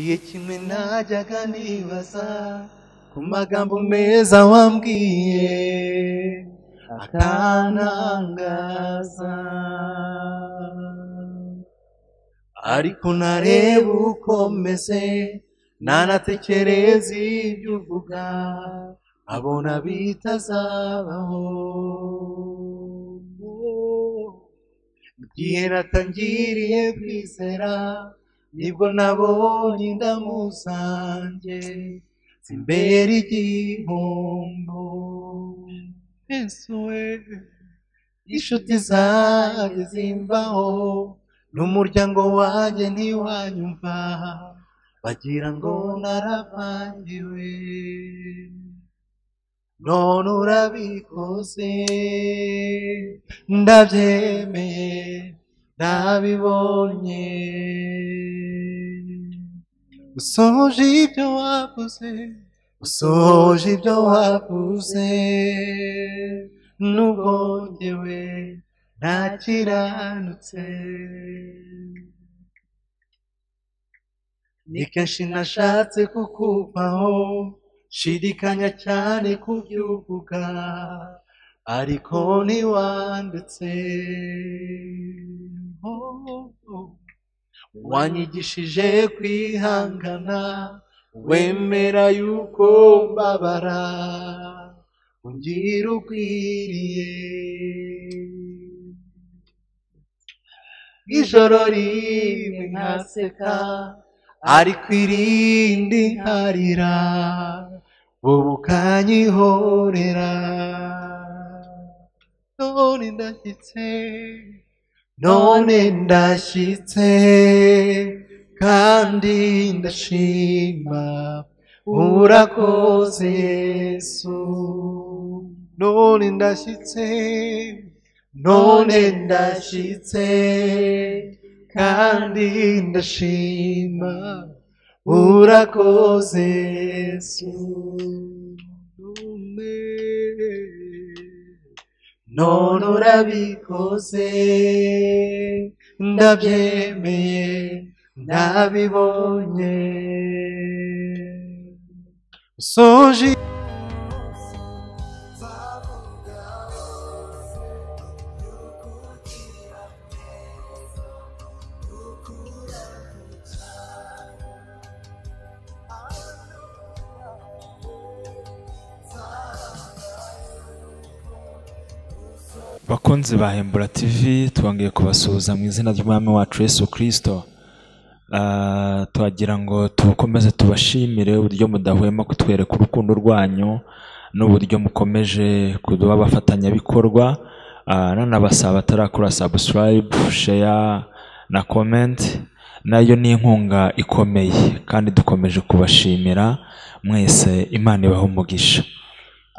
igihe kimwe najyaga nibaza ku magambo meza wambwiye. Akantangaza ariko nareba uko meze nanatekereza ibyo uvuga abona bitazabaho. Igihe natangiriye kwizera ni bwo nabonye indamu zanjye zimbera igihombo. Yesu we. Inshuti zanjye zimbaho n'umuryango wanjye ntiwanyumva. Bagira ngo naravangiwe none urabikoze ndabyemeye. Nabibonye usohoje ibyo wavuze usohoje ibyo wavuze nubwo njyewe ntakiranutse ni kenshi nashatse kukuvaho shidikanya cyane kubyuvuga ariko ntiwanditse Oh, oh. Wanyigishije kwihangana wemera yuko mbabara ungira ugwiriye ijoro rimwe nkaseka ariko irindi nkarira wowe ukanyihorera none ndashyitse. 너는 다시 태간딘 다시 마 우라고 예수 너는 다시 태 너는 다시 태간딘 다시 마 우라고 예수 너는 none urabikoze ndabyemeye ndabibonye. Usoje bakunzi ba hembura tv twongeye kubasuhuza mu izina ry'umwami wacu yesu kirisito Ah, twagira ngo tukomeze tubashimire uburyo mudahwema kutwereka urukundo rwanyu n'uburyo mukomeje kuduha abafatanyabikorwa. Ah, nanabasaba batarakora subscribe share na comment. Nayo ni inkunga ikomeye kandi dukomeje kubashimira. Mwese imana ibaha umugisha.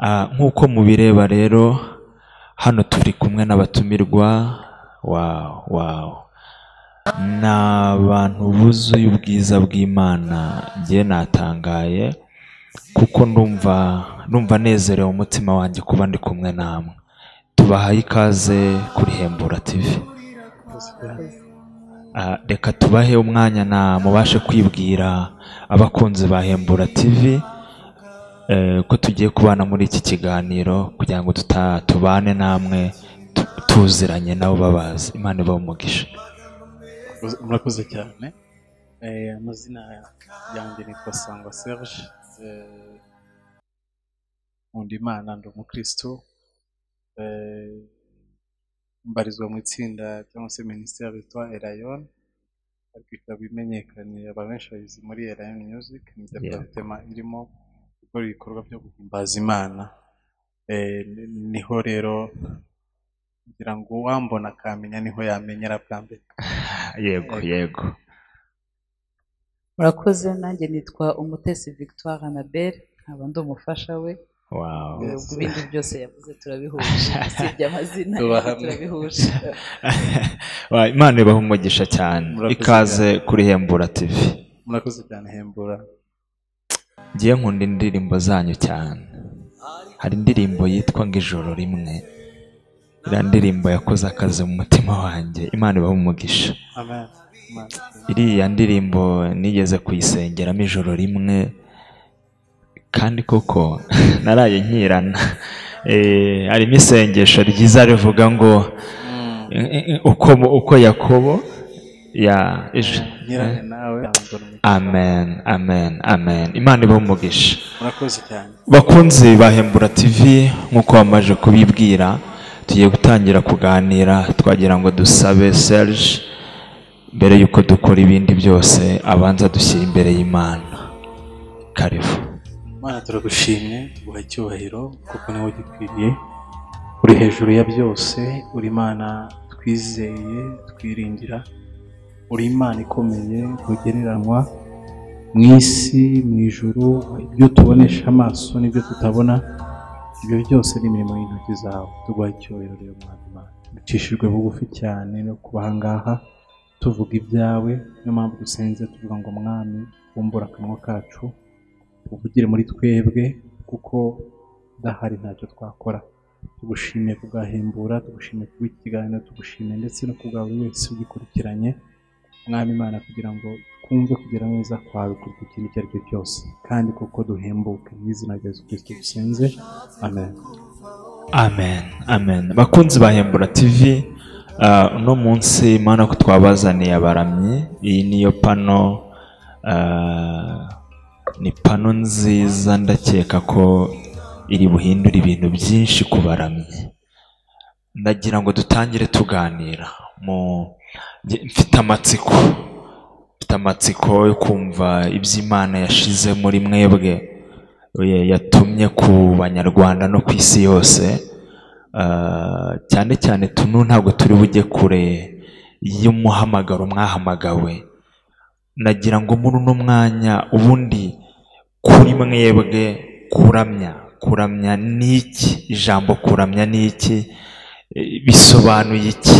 Ah, nk'uko mubireba rero hano turi kumwe n'abatumirwa. Wawu wawu ni abantu buzuye ubwiza bw'imana. Njye natangaye kuko ndumva ndumva nezerewe umutima wanjye kuba ndi kumwe namwe. Tubahaye ikaze kuri hembura tv Ah, reka tubahe umwanya na mubashe kwibwira abakunzi ba hembura eh, ko tugiye kubana muri iki kiganiro kugira ngo tubane namwe tu- tuziranye nabo babazi. Imana ibahe umugisha. Murakoze cyane. Eh, amazina yanjye nitwa sangwa serge. Eh, nkunda imana ndi umukristo. Eh, mbarizwa mu itsinda cyangwa se minisiteri yitwa erayon ariko ikaba imenyekanye aba benshi bayizi muri erayon music. Ni departema irimo gukora ibikorwa byo guhimbaza imana. Eh, ni- ni ho rero kugira ngo uwambona akamenya ni ho yamenyera bwa mbere. Yego yego. Murakoze nanjye nitwa umutesi victoire anabel nkaba ndi umufasha we. Ibindi byose yavuze turabihuje. Usibye amazina turabihuje. Wa- imana ibaha umugisha cyane. Ikaze kuri hembura tv. Murakoze cyane hembura. Ngiye nkunda indirimbo zanyu cyane. Hari indirimbo yitwa ngo ijoro rimwe. Iriya ndirimbo yakoze akazi mu mutima wanjye. Imana ibaha umugisha. Iriya ndirimbo nigeze kuyisengeramo ijoro rimwe kandi koko naraye nkirana. Eh, harimo isengesho ryiza rivuga ngo eh, eh, uko uko yakobo ya. Umugisha. amen. amen. Amen. Imana ibahe umugisha. Murakoze cyane. Bakunzi ba hembura tv nk'uko bamaze kubibwira tugiye gutangira kuganira twagira ngo dusabe serge mbere y'uko dukora ibindi byose abanza dushyira imbere y'imana. Karibu. Mana turagushimye tuguha icyubahiro kuko ni we ugikwiriye uri hejuru ya byose uri imana twizeye twiringira. Uri imana ikomeye ntugereranywa mu isi mu ijuru ibyo tubonesha amaso n'ibyo tutabona ibyo byose ni imirimo y'intoki zawe. Tuguha icyubahiro rero mwana Imana. Ducishijwe bugufi cyane no kuba aha ngaha tuvuga ibyawe niyo mpamvu dusenze tuvuga ngo mwami wumbura akanwa kacu uvugire muri twebwe kuko udahari ntacyo twakora. Tugushimiye kubwahembura tugushimiye kuba ikiganiro tugushimiye ndetse no kubwa buri wese ugikurikiranye mwami imana kugira ngo twumve kugira neza kwawe kuruta ikintu icyo ari cyo cyose. Kandi kuko duhembuke mu izina rya yesu dusenze. Amen. Amen. Amen. Bakunzi ba hembura tv uh, uno munsi mana ko twabazaniye abaramyi iyi niyo pano uh, ni pano nziza. Ndakeka ko iri buhindure ibintu byinshi ku baramyi. Ndagira ngo dutangire tuganira mu mfite amatsiko. Mfite amatsiko yo kumva ibyo imana yashize muri mwebwe ya- yatumye ku banyarwanda no ku isi yose. Ah, cyane cyane tuno ntabwo turi bujye kure y'umuhamagaro mwahamagawe. Nagira ngo muri uno mwanya ubundi kuri mwebwe kuramya. Kuramya ni iki? Ijambo kuramya ni iki? Bisobanuye iki?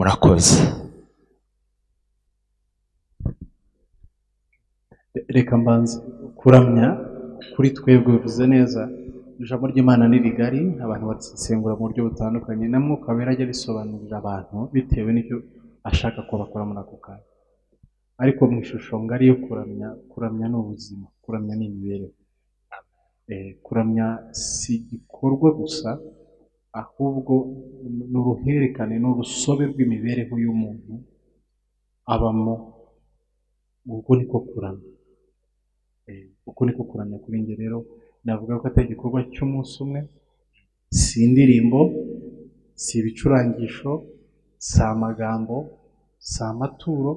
Murakoze. Reka mbanze kuramya kuri twebwe bivuze neza ijambo ry'imana ni rigari abantu barisesengura mu buryo butandukanye na mwuka wera ajya risobanurira abantu bitewe n'icyo ashaka ko bakora muri ako kanya. Ariko mu ishusho ngari yo kuramya kuramya ni ubuzima kuramya ni imibereho. Eh, kuramya si igikorwa gusa ahubwo ni uruhererekane ni urusobe rw'imibereho y'umuntu abamo ubwo niko kuramya Eh, uko niko kuramya kuri njye rero navuga ko atari igikorwa cy'umunsi umwe si indirimbo si ibicurangisho si amagambo si amaturo.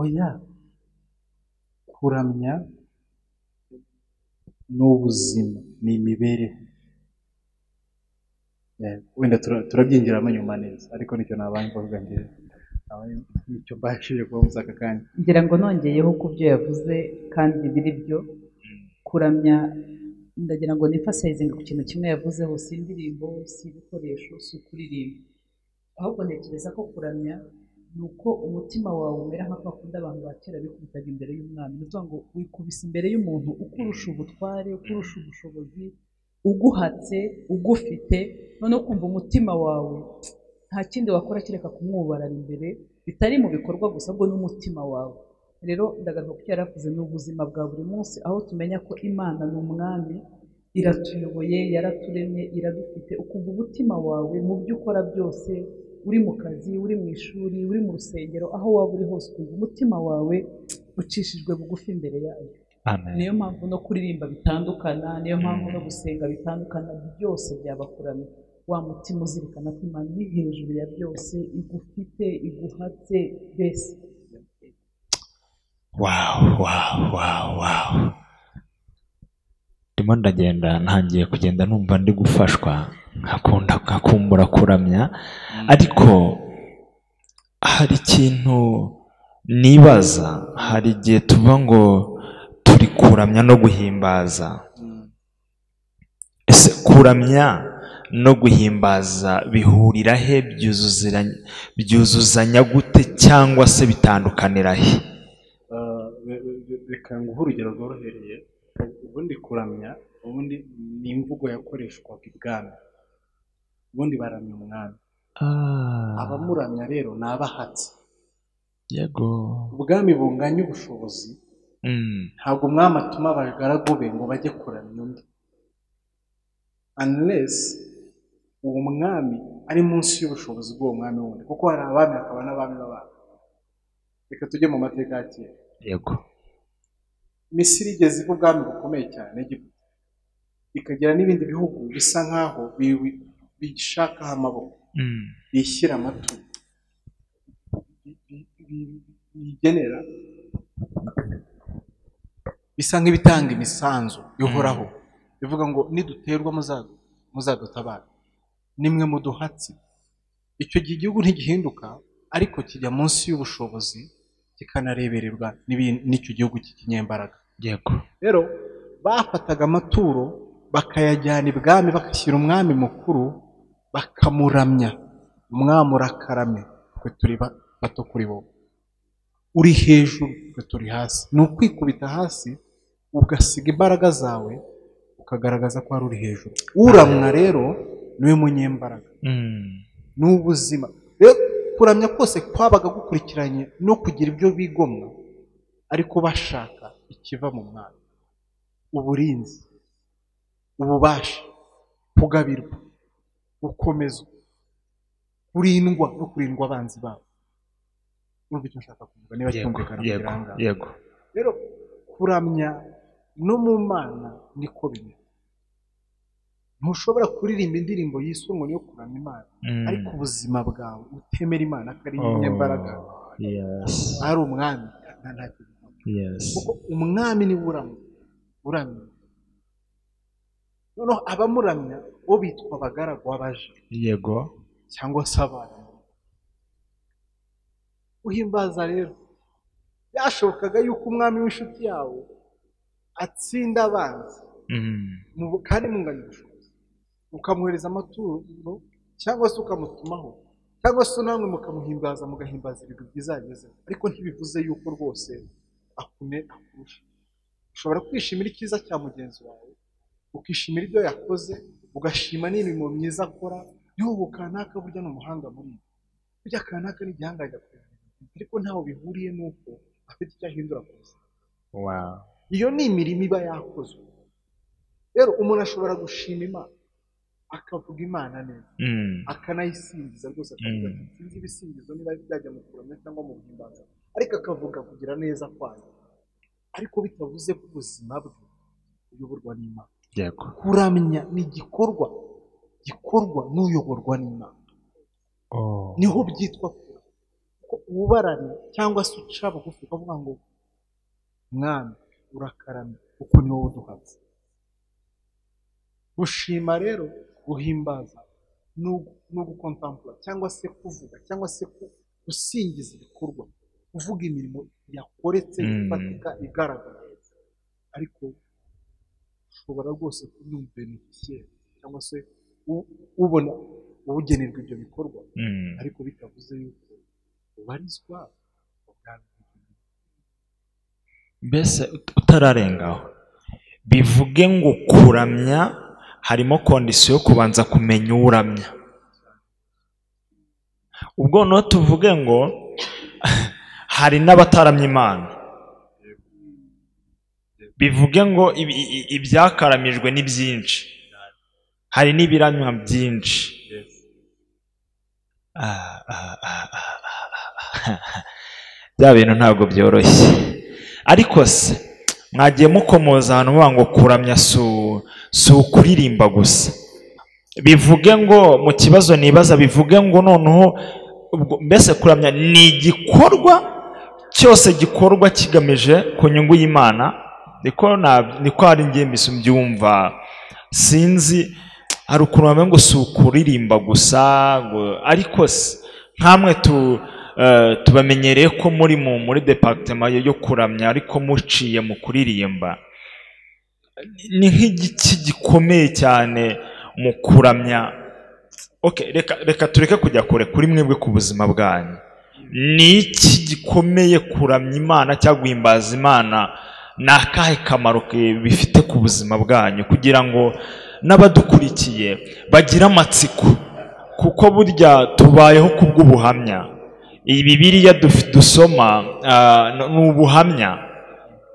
Oya kuramya ni ubuzima ni imibereho. Eh, wenda tura- turabyinjiramo nyuma neza. Ariko ni cyo nabaye mvuga Nabaye- ni cyo mbashije kubabuza aka kanya ngira ngo nongeyeho ku byo yavuze kandi biri byo. Kuramya ndagira ngo nifasayizinge ku kintu kimwe yavuzeho. Si indirimbo si ibikoresho si ukuririmba. Ahubwo ntekereza ko kuramya ni uko umutima wawe umera nka kwa kundi abantu ba kera bikubitaga imbere y'umwami ni ukuvuga ngo wikubise imbere y'umuntu ukurusha ubutware ukurusha ubushobozi uguhatse ugufite noneho ukumva umutima wawe nta kindi wakora kereka kumwubarara imbere bitari mu bikorwa gusa ahubwo n'umutima wawe. Rero ndagaruka ku cyo yaravuze ni ubuzima bwa buri munsi aho tumenya ko imana ni umwami iratuyoboye yaraturemye iradufite. Ukumva umutima wawe mu byo ukora byose uri mu kazi uri mu ishuri uri mu rusengero aho waba uri hose ukumva umutima wawe ucishijwe bugufi imbere yayo. Niyo mpamvu no kuririmba bitandukana niyo mpamvu no gusenga bitandukana byose byabakuramya wa mutima uzirikana ko imana iri hejuru ya byose igufite iguhatse mbese. Wawu wawu wawu wawu ndimo ndagenda ntangiye kugenda numva ndi gufashwa nkakunda nkakumbura kuramya. Ariko hari ikintu nibaza hari igihe tuva ngo turi kuramya no guhimbaza. Ese kuramya no guhimbaza bihurira he? Byuzuzanya gute cyangwa se bitandukanira he? Re- re- reka nguhe urugero rworohereye. Ubundi kuramya ubundi ni imvugo yakoreshwaga ibwami. Ubundi baramya umwami. Abamuramya rero ni abahatsi. Yego. Ubwami bunganya ubushobozi. Ntabwo umwami atuma abagaragu be ngo bajye kuramya undi unless uwo mwami ari munsi y'ubushobozi bw'uwo mwami wundi kuko hari abami hakaba n'abami b'abami reka tujye mu mateka ya kera yego misiri igeze ubwami bukomeye cyane ikagira n'ibindi bihugu bisa nk'aho bi- bishakaho amaboko Mm. bishyira bi- bigenera bisa nk'ibitanga imisanzu ihoraho bivuga ngo niduterwa muza- muzadutabara nimwe muduhatsi icyo gihe igihugu ntigihinduka ariko kijya munsi y'ubushobozi kikanarebererwa n'icyo gihugu cy'ikinyembaraga yego. Rero bafataga amaturo bakayajyana ibwami bagashyira umwami mukuru bakamuramya. Umwami urakaramye twe turi ba- bato kuri bo. Uri hejuru twe turi hasi. Ni ukwikubita hasi ugasiga imbaraga zawe ukagaragaza ko wari uri hejuru. Uramwa rero ni we munyembaraga. Mm. ni ubuzima. Rero kuramya kose kwabaga gukurikiranye no kugira ibyo bigomwa ariko bashaka ikiva mu mwana uburinzi ububasha kugabirwa gukomezwa kurindwa no kurindwa abanzi babo. Urumva icyo nshaka kuvuga niba cyumvikana yego kugira ngo yego. rero kuramya no mu mana niko bimeze ntushobora kuririmba indirimbo yiswe ngo niyo kuramya imana. Mm. ariko ubuzima bwawe utemera imana ko ari Oh, inyembaraga yes. Ari umwami. Ntacyo kuko umwami ni we uramya uramya noneho abamuramya bo bitwa abagaragu b'abaje yego. Cyangwa se abana. Uhimbaza rero. Byashobokaga yuko umwami w'inshuti yawe atsinda abanzi. Mm. mu- kandi munganya ubushobozi ukamwohereza amaturo cyangwa se ukamutumaho cyangwa se namwe mukamuhimbaza mugahimbaza ibigwi byiza yagezeho ariko ntibivuze yuko rwose akune akurusha ushobora kwishimira icyiza cya mugenzi wawe ukishimira ibyo yakoze ugashima n'imirimo myiza akora y'ubu kanaka burya ni umuhanga muri ibi burya kanaka ni igihangange ariko ntaho bihuriye n'uko afite icyo ahindura ku buzima. Iyo ni imirimo iba yakozwe. Rero umuntu ashobora gushima imana akavuga imana neza Mm. akanayisingiza rwose akavuga Mm. ati sinzi ibisingizo niba byajya mu kuramya cyangwa mu guhimbaza ariko akavuga kugira neza kwayo. Ariko bitavuze ko ubuzima bwe buyoborwa n'imana. Kuramya ni igikorwa gikorwa n'uyoborwa n'imana. Oh. Niho byitwa kuramya ko ubarane cyangwa se uca bugufi ukavuga ngo mwami urakaramye kuko ni wowe uduhatse gushima rero guhimbaza ni ugu- ni ugukontampura cyangwa se kuvuga cyangwa se gusingiza ibikorwa kuvuga imirimo yakoretse Mm. ifatika igaragara ariko ushobora rwose kubyumvenifisiye cyangwa se ubona ubugenerwa ibyo bikorwa Mm. ariko bitavuze yuko ubarizwa mu bwami bw'ijuru. Mbese ut- utararengaho? Bivuge ngo kuramya harimo kondisiyo yo kubanza kumenya uramya. Ubwo noneho tuvuge ngo hari n'abataramya imana. Bivuge ngo ibyakaramijwe ni byinshi. Hari n'ibiramywa byinshi. Ah, ah, ah. bya bintu ntabwo byoroshye. Ariko se mwagiye mukomoza ahantu muvuga ngo kuramya si ukuririmba gusa. Bivuge ngo mu kibazo nibaza bivuge ngo noneho mbese kuramya ni igikorwa cyose gikorwa kigamije ku nyungu y'imana? Niko hari ngiye mbese mbyumva. Sinzi hari ukuntu bamwe ngo si ukuririmba gusa ariko nkamwe tu tubamenyereye ko muri mu muri departema yo kuramya ariko muciye mu kuririmba ni nk'igiki gikomeye cyane mu kuramya. Reka tureke kujya kure kuri mwebwe ku buzima bwanyu. Ni iki gikomeye kuramya imana cyangwa guhimbaza imana? Ni akahe kamaro bifite ku buzima bwanyu? Kugira ngo n'abadukurikiye bagire amatsiko. Kuko burya tubayeho kubw'ubuhamya. Iyi bibiriya dusoma ah, ni ubuhamya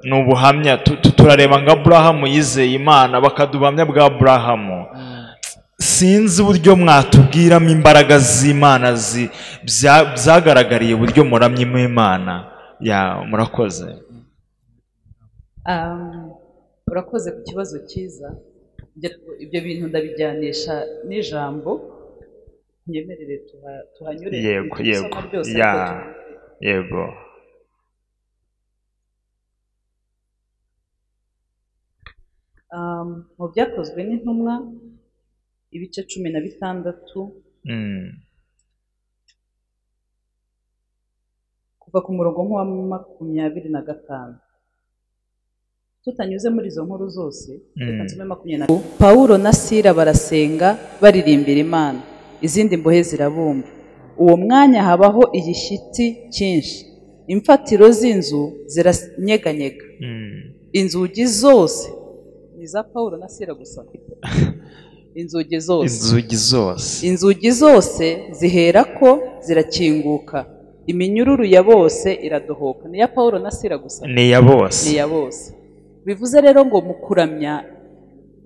ni ubuhamya Tu- tu- turareba ngo aburahamu yizeye imana bakaduha ubuhamya bwa aburahamu. Sinzi uburyo mwatubwiramo imbaraga z'imana zi- bya- byagaragariye uburyo muramyemo imana. Ya murakoze. Um, urakoze ku kibazo cyiza. Ibyo bintu ndabijyanisha n'ijambo. Nyemerere tuha- tuhanyure yego yego. ya. yego. Um, mu byakozwe n'intumwa ibice cumi na bitandatu Mm. kuva ku murongo nk'uwa makumyabiri na gatanu. Tutanyuze muri izo nkuru zose reka nsome makumyabiri na pawulo na sira barasenga baririmbira imana. Izindi mbohe zirabumva uwo mwanya habaho igishyitsi cyinshi. Imfatiro z'inzu ziranyeganyega. Mm. inzugi zose ni iza pawulo na sira gusa. Inzugi zose. Inzugi zose. Inzugi zose zihera ko zirakinguka. Iminyururu ya bose iradohoka. Ni iya pawulo na sira gusa. Ni iya bose. Ni iya bose. Bivuze rero ngo mu kuramya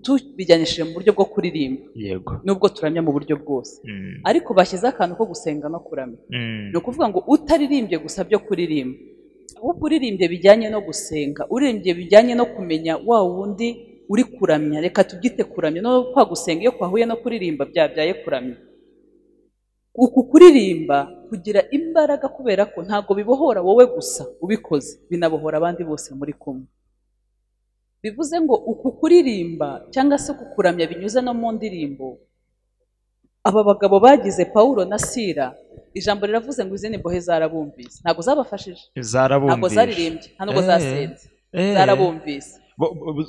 tubijyanishije mu buryo bwo kuririmba. Yego. Nubwo turamya mu buryo bwose. Mm. ariko bashyize akantu ko gusenga no kuramya. Mm. ni ukuvuga ngo utaririmbye gusa byo kuririmba. Ahubwo uririmbye bijyanye no gusenga uririmbye bijyanye no kumenya wa wundi uri kuramya. Reka tubyite kuramya. No kwa gusenga iyo kwahuye no kuririmba byabyaye kuramya. Uku kuririmba kugira imbaraga kubera ko ntabwo bibohora wowe gusa ubikoze. Binabohora abandi bose muri kumwe. Bivuze ngo uku kuririmba cyangwa se uku kuramya binyuze no mu ndirimbo. Aba bagabo bagize pawulo na sira ijambo riravuze ngo izindi mbohe zarabumvise. Ntabwo zabafashije. Ntabwo zaririmbye. Nta nubwo Eh, zasenze eh. zarabumvise.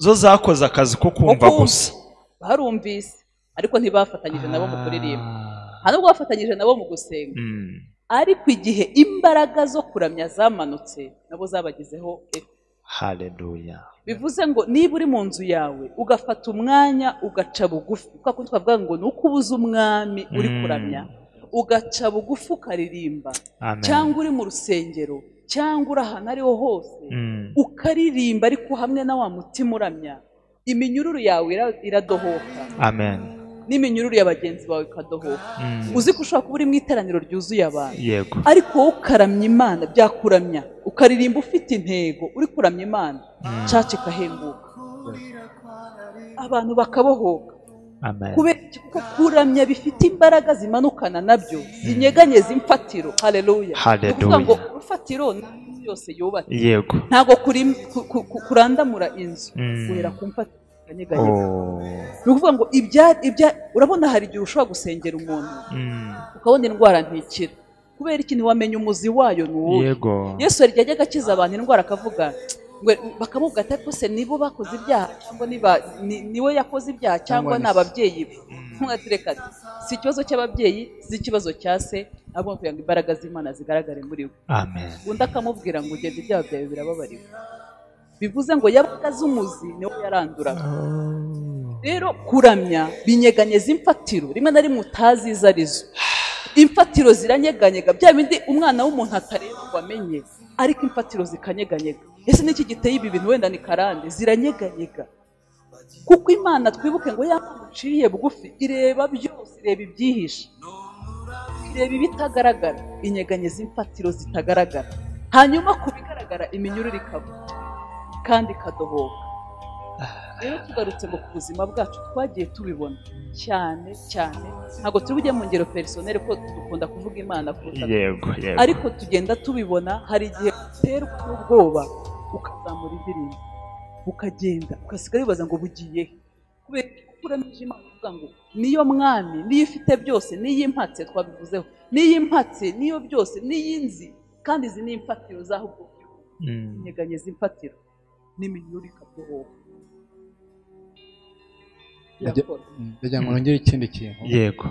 Zo zakoze akazi ko kumva gusa. Barumvise. Ariko ntibafatanyije nabo mu kuririmba. Ah. nta nubwo bafatanyije nabo mu gusenga. Mm. ariko igihe imbaraga zo kuramya zamanutse nabo zabagezeho efe haleluya bivuze ngo niba uri mu nzu yawe ugafata umwanya ugaca bugufi. Kundi twavuga ngo ni uko ubuze umwami uri Mm. kuramya. Ugaca bugufi ukaririmba. Cyangwa uri mu rusengero cyangwa uri ahantu ariho hose Mm. ukaririmba ariko hamwe na wa mutima uramya. Iminyururu yawe ira- iradohoka. Amen. N'iminyururu ya bagenzi bawe ikadohoka Mm. uzi ko ushobora kuba uri mu iteraniro ryuzuye abantu? Yego. Ariko wowe ukaramya imana byakuramya. Ukaririmba ufite intego uri kuramya imana. Caca ikahembuka abantu bakabohoka. Kubera kuko kuramya bifite imbaraga zimanukana na byo zinyeganyeza imfatiro haleluya Haleluya. ni ukuvuga ngo urufatiro yose yubatse yego. Ntabwo kurandamura inzu. Mm. guhera ku mfatiro ikanyeganyega Oh. ni ukuvuga ngo ibya ibya urabona hari igihe ushobora gusengera umuntu Mm. ukabona indwara ntikira. Kubera iki ntiwamenya umuzi wayo ni uwuhe? Yesu hari igihe ajyaga akiza abantu indwara akavuga ngo bakamubwira ati ariko se nibo bakoze ibyaha cyangwa ni we yakoze ibyaha cyangwa ni ababyeyi be? Ntugatereka ati si ikibazo cy'ababyeyi si ikibazo cya se ahubwo kugira ngo imbaraga z'imana zigaragare muri we. Undi akamubwira ngo ugenda ibyaha byawe birababariwe. Bivuze ngo yabaga azi umuzi ni we yaranduraga rero kuramya binyeganyeza imfatiro rimwe na rimwe utazi izo ari zo imfatiro ziranyeganyega bya bindi umwana w'umuntu atareba ngo amenye ariko imfatiro zikanyeganyega. Ese niki giteye ibi bintu wenda ni karande? Ziranyeganyega. Kuko imana twibuke ngo yaba uciye bugufi ireba byose ireba ibyihishe ireba ibitagaragara. Inyeganyeza imfatiro zitagaragara. Hanyuma ku bigaragara iminyururu ikava kandi ikadohoka rero tugarutse ngo ku buzima bwacu twagiye tubibona. Cyane cyane. Ntabwo turi bujye mu ngero perisoneri ko dukunda kuvuga imana kuruta yego yego. Ariko tugenda tubibona hari igihe uterwa n'ubwoba ukazamura indirimbo. Ukagenda ugasigara wibaza ngo bugiye kubera ko uramije imana uvuga ngo niyo mwami niyo ifite byose niyo impatse twabivuzeho. Niyo impatse niyo byose niyo inzi kandi izi ni imfatiro z'aho ubwo Mm. nyeganyeza imfatiro. Najya- Birakora. ndagira ngo nongere ikindi kintu. Yego.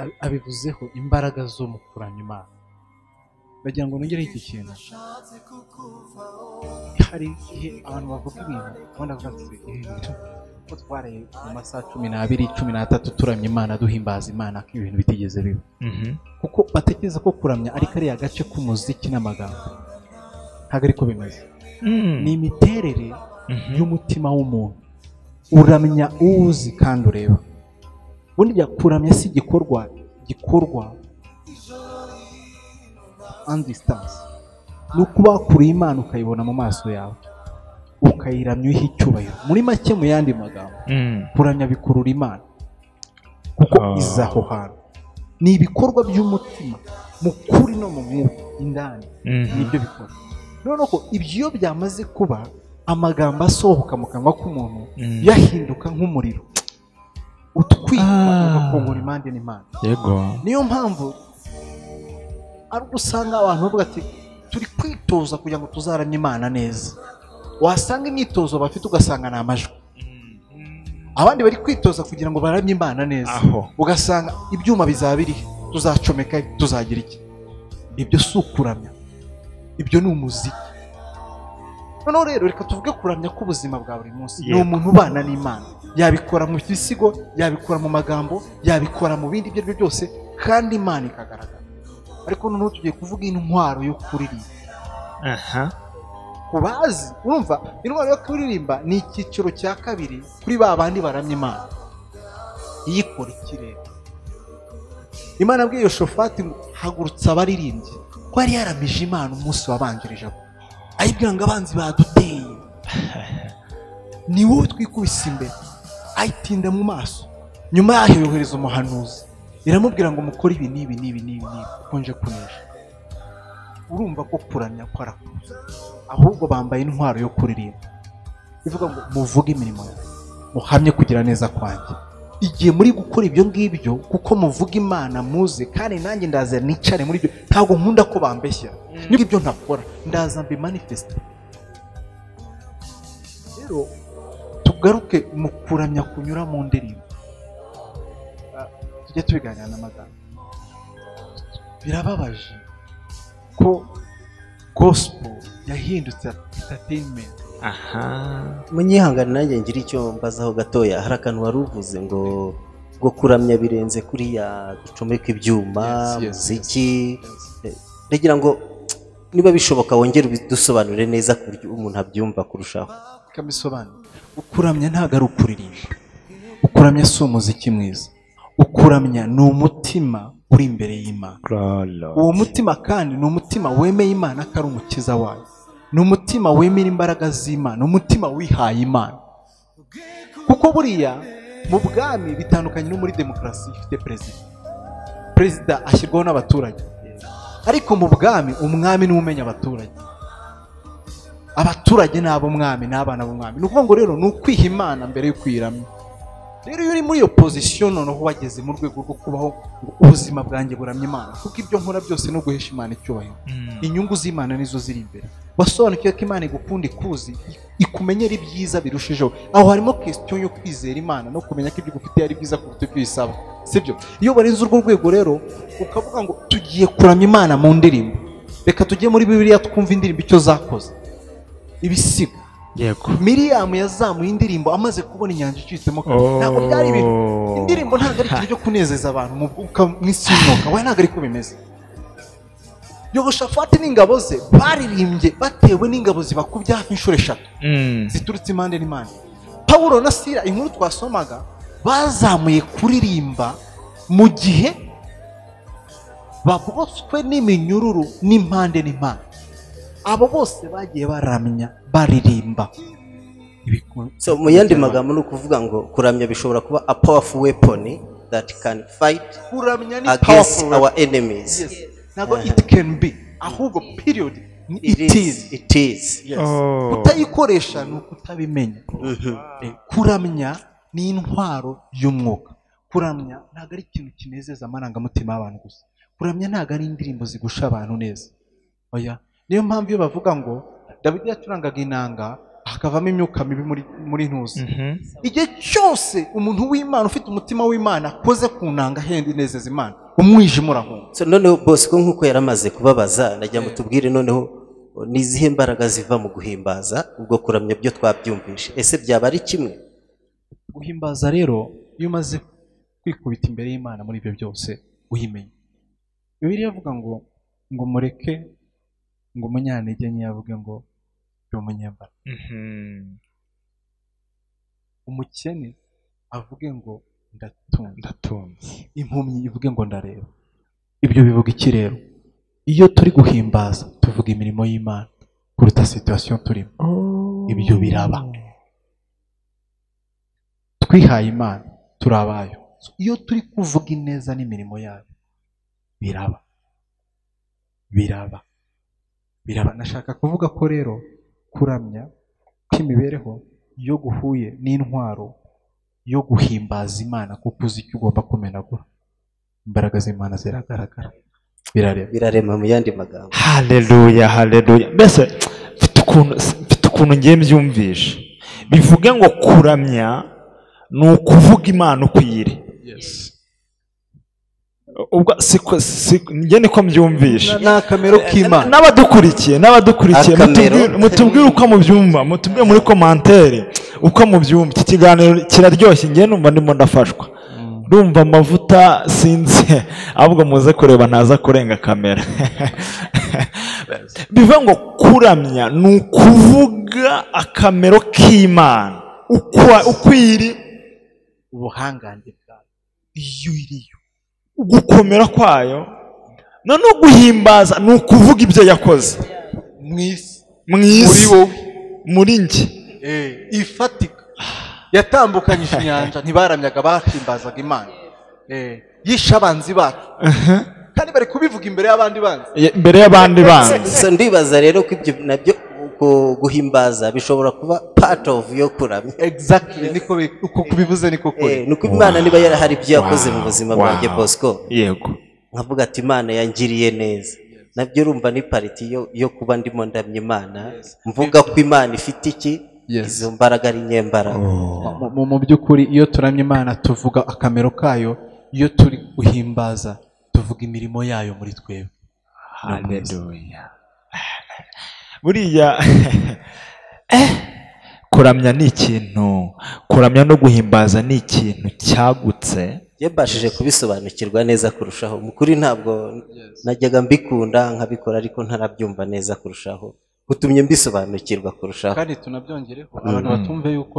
Ab- abivuzeho imbaraga zo mu kuramya imana. Ndagira ngo nongere iki kintu? Hari igihe abantu bavuga ibintu ibi bintu ko twaraye mu masaha cumi n'abiri cumi n'atatu turamya imana duhimbaza imana ko ibintu bitigeze biba. Mhm. kuko batekereza ko kuramya ari kariya gace k'umuziki n'amagambo. Ntabwo ariko bimeze. Ni imiterere Mhm. y'umutima w'umuntu. Uramya uwuzi kandi ureba. Burya kuramya si igikorwa gikorwa on distance ni ukuba wakuriye imana ukayibona mu maso yawe. Ukayiramya uyiha icyubahiro? Muri make mu yandi magambo. Mm. kuramya bikurura imana. Kuko Ah. iza aho hantu. Ni ibikorwa by'umutima mu kuri no mu mwuka indani. Mhm. ni byo bikora. Noneho ibyo iyo byamaze kuba amagambo asohoka mu kanwa k'umuntu Mm. yahinduka nk'umuriro. Utwika Ah. ugakongora impande n'impande. Yego. Niyo mpamvu ari usanga abantu bavuga ati turi kwitoza kugira ngo tuzaramye imana neza. Wasanga imyitozo bafite ugasanga ni amajwi. Abandi bari kwitoza kugira ngo baramye imana neza ugasanga ibyuma bizaba birihe tuzacomeka tuzagira iki? Ibyo si ukuramya. Ibyo ni umuziki. Noneho rero reka tuvuge kuramya k'ubuzima bwa buri munsi. Ni umuntu ubana n'imana. Yabikora mu bisigo yabikora mu magambo yabikora mu bindi ibyo ari byo byose kandi imana ikagaragara. Ariko noneho tugiye kuvuga intwaro yo kuririmba. Aha. Ku bazi urumva intwaro yo kuririmba ni icyiciro cya kabiri kuri ba bandi baramya imana. Iyikora ikirere. Imana abwiye yoshofati ngo hagurutse abaririmbyi. Ko yari yaramije imana umunsi wabanjirije abo. Ayibwira ngo abanzi baduteye. Ni wowe twikubise imbere. Ayitinda mu maso. Nyuma yaho yohereza umuhanuzi. Iramubwira ngo mukore ibi n'ibi n'ibi n'ibi n'ibi. Kuko nje kunesha. Urumva ko kuramya ko arakuze ahubwo bambaye intwaro yo kuririmba. Bivuga ngo muvuge imirimo yawe muhamye kugira neza kwanjye. Igihe muri gukora ibyo ngibyo kuko muvuga imana muze kandi nanjye ndaza nicare muri byo ntabwo nkunda ko bambeshyera ni bwo ibyo ntakora. Ndaza mbi manifesite rero tugaruke mu kuramya kunyura mu ndirimbo. Ah, tujye tubiganira n'amagambo birababaje ko gospel yahindutse entertainment. Munyihangane nanjye ngira icyo mbazaho gatoya. Hari akantu wari uvuze ngo ngo kuramya birenze kuriya ducomeka ibyuma muziki. ndagira ngo niba bishoboka wongere ubidusobanurire neza ku buryo umuntu abyumva kurushaho. Ukuramya ntabwo ari ukuririmba. Ukuramya si umuziki mwiza. Ukuramya ni umutima uri imbere y'imana. Uwo mutima kandi ni umutima wemeye imana ko ari umukiza wayo. Ni umutima wemera imbaraga z'imana. Umutima wihaye imana. Kuko buriya mu bwami bitandukanye no muri demokarasi ifite perezida. Perezida ashyirwaho n'abaturage. Ariko mu bwami umwami ni we umenya abaturage. Abaturage ni ab'umwami ni abana b'umwami. Ni ukuvuga ngo rero ni ukwiha imana mbere yo kwiramya rero iyo uri muri iyo pozisiyo noneho wageze mu rwego rwo kubaho ubuzima bwanjye buramya imana. Kuko ibyo nkora byose no guhesha imana icyubahiro. Inyungu z'imana nizo ziri imbere. Wasobanukiwe ko imana igukunda ikuzi ikumenyera ibyiza birushijeho. Aho harimo kesitiyo yo kwizera imana no kumenya ko ibyo ugufitiye ari byiza kuruta ibyo uyisaba sibyo? Iyo barenze urwo rwego rero ukavuga ngo tugiye kuramya imana mu ndirimbo. Reka tujye muri bibiliya twumve indirimbo icyo zakoze. Ibisigo. Yego. Miriyamu yazamuye indirimbo amaze kubona inyanja icitsemo kabiri. Ntabwo byari ibintu. Indirimbo ntabwo ari ikintu cyo kunezeza abantu mu bwuka mu isi y'umwuka. We ntabwo ariko bimeze. Yogoshafati n'ingabo ze baririmbye batewe n'ingabo zibakubye hafi inshuro eshatu. Mm. ziturutse impande n'impande. Pawulo na sira inkuru twasomaga bazamuye kuririmba mu gihe babotswe n'iminyururu n'impande n'impande. Abo bose bagiye baramya baririmba. Mu yandi magambo ni ukuvuga ngo kuramya bishobora kuba a powerful weapon that can fight kuramya ni against our enemies. Yes. ntabwo it can be. Ahubwo period ni it is is. it is. Yes. Oh. kutayikoresha ni ukutabimenya. Mhm. Eh, kuramya ni intwaro y'umwuka. Kuramya ntabwo ari ikintu kinezeza amarangamutima y'abantu gusa. Kuramya ntabwo ari indirimbo zigusha abantu neza. Oya niyo mpamvu iyo bavuga ngo dawidi yacurangaga inanga hakavamo imyuka mibi muri, muri ntuzi Mhm. igihe cyose umuntu w'imana ufite umutima w'imana akoze ku nanga henda inezeza imana umwijima urahunga. So noneho bosco nk'uko yari amaze kubabaza nagira ngo tubwire noneho ni izihe mbaraga ziva mu guhimbaza ubwo kuramya byo twabyumvishe? Ese byaba ari kimwe? Guhimbaza rero iyo umaze kwikubita imbere y'imana muri ibyo byose uyimenya bibiliya avuga ngo ngo mureke ngo umunyantege nke yavuge ngo ndi umunyembaraga Mhm. umukene avuge ngo ndatunze. Ndatunze. Impumyi ivuge ngo ndareba. Ibyo bivuga iki rero? Iyo turi guhimbaza tuvuga imirimo y'imana kuruta situwasiyo turimo. Ibyo biraba. Twihaye imana turi abayo iyo turi kuvuga ineza n'imirimo yayo biraba. Biraba. Biraba nashaka kuvuga ko rero kuramya kw'imibereho iyo guhuye n'intwaro yo guhimbaza imana kuko uzi icyo ugomba kumenagura. Imbaraga z'imana ziragaragara. Birarema. Mu yandi magambo. Haleluya haleluya mbese mfite ukuntu mfite ukuntu ngiye mbyumvisha bivuge ngo kuramya ni ukuvuga imana uko iri ubwo siko siko njye niko mbyumvisha ni akamero k'imana. N'abadukurikiye n'abadukurikiye. Mutubwire- mutubwire uko mubyumva mutubwire muri komantere uko mubyumva. Iki kiganiro kiraryoshye njye numva ndimo ndafashwa. Ndumva amavuta sinzi ahubwo muze kureba ntaza kurenga kamera. Bivuga ngo kuramya ni ukuvuga akamero k'imana. Uko uko iri ubuhangange bwawe. Iyo iriyo. Gukomera kwayo noneho guhimbaza ni ukuvuga ibyo yakoze. Mu isi. Mu muri wowe muri njye. Ifatika. Yatambukanyije inyanja ntibaramyaga bahimbazaga imana. Eh, yishe abanzi bacu. Kandi bari kubivuga imbere y'abandi banzi. Imbere y'abandi bandi so ndibaza rero ko ibyo na byo guhimbaza bishobora kuba part of yo kuramya. Exactly. Niko uko kubivuze niko Eh, kuri. Ni uko imana niba yarahari ibyo yakoze mu buzima bwanjye bosco. Yego. Nkavuga ati imana yangiriye neza. Nabyo urumva ni pariti yo, kuba ndimo ndamya imana. Mvuga ko imana ifite iki? Izo mbaraga ari nyembaraga Mu- mu- mu by'ukuri iyo turamya imana tuvuga akamero kayo. Iyo turi guhimbaza tuvuga imirimo yayo muri twebwe. Haleluya buriya. Eh, kuramya ni ikintu. Kuramya no guhimbaza ni ikintu cyagutse. Iyo mbashije kubisobanukirwa neza kurushaho. Mu kuri ntabwo najyaga mbikunda nkabikora ariko ntarabyumva neza kurushaho. Gutumye mbisobanukirwa kurushaho. Kandi tunabyongereho. Abantu batumve yuko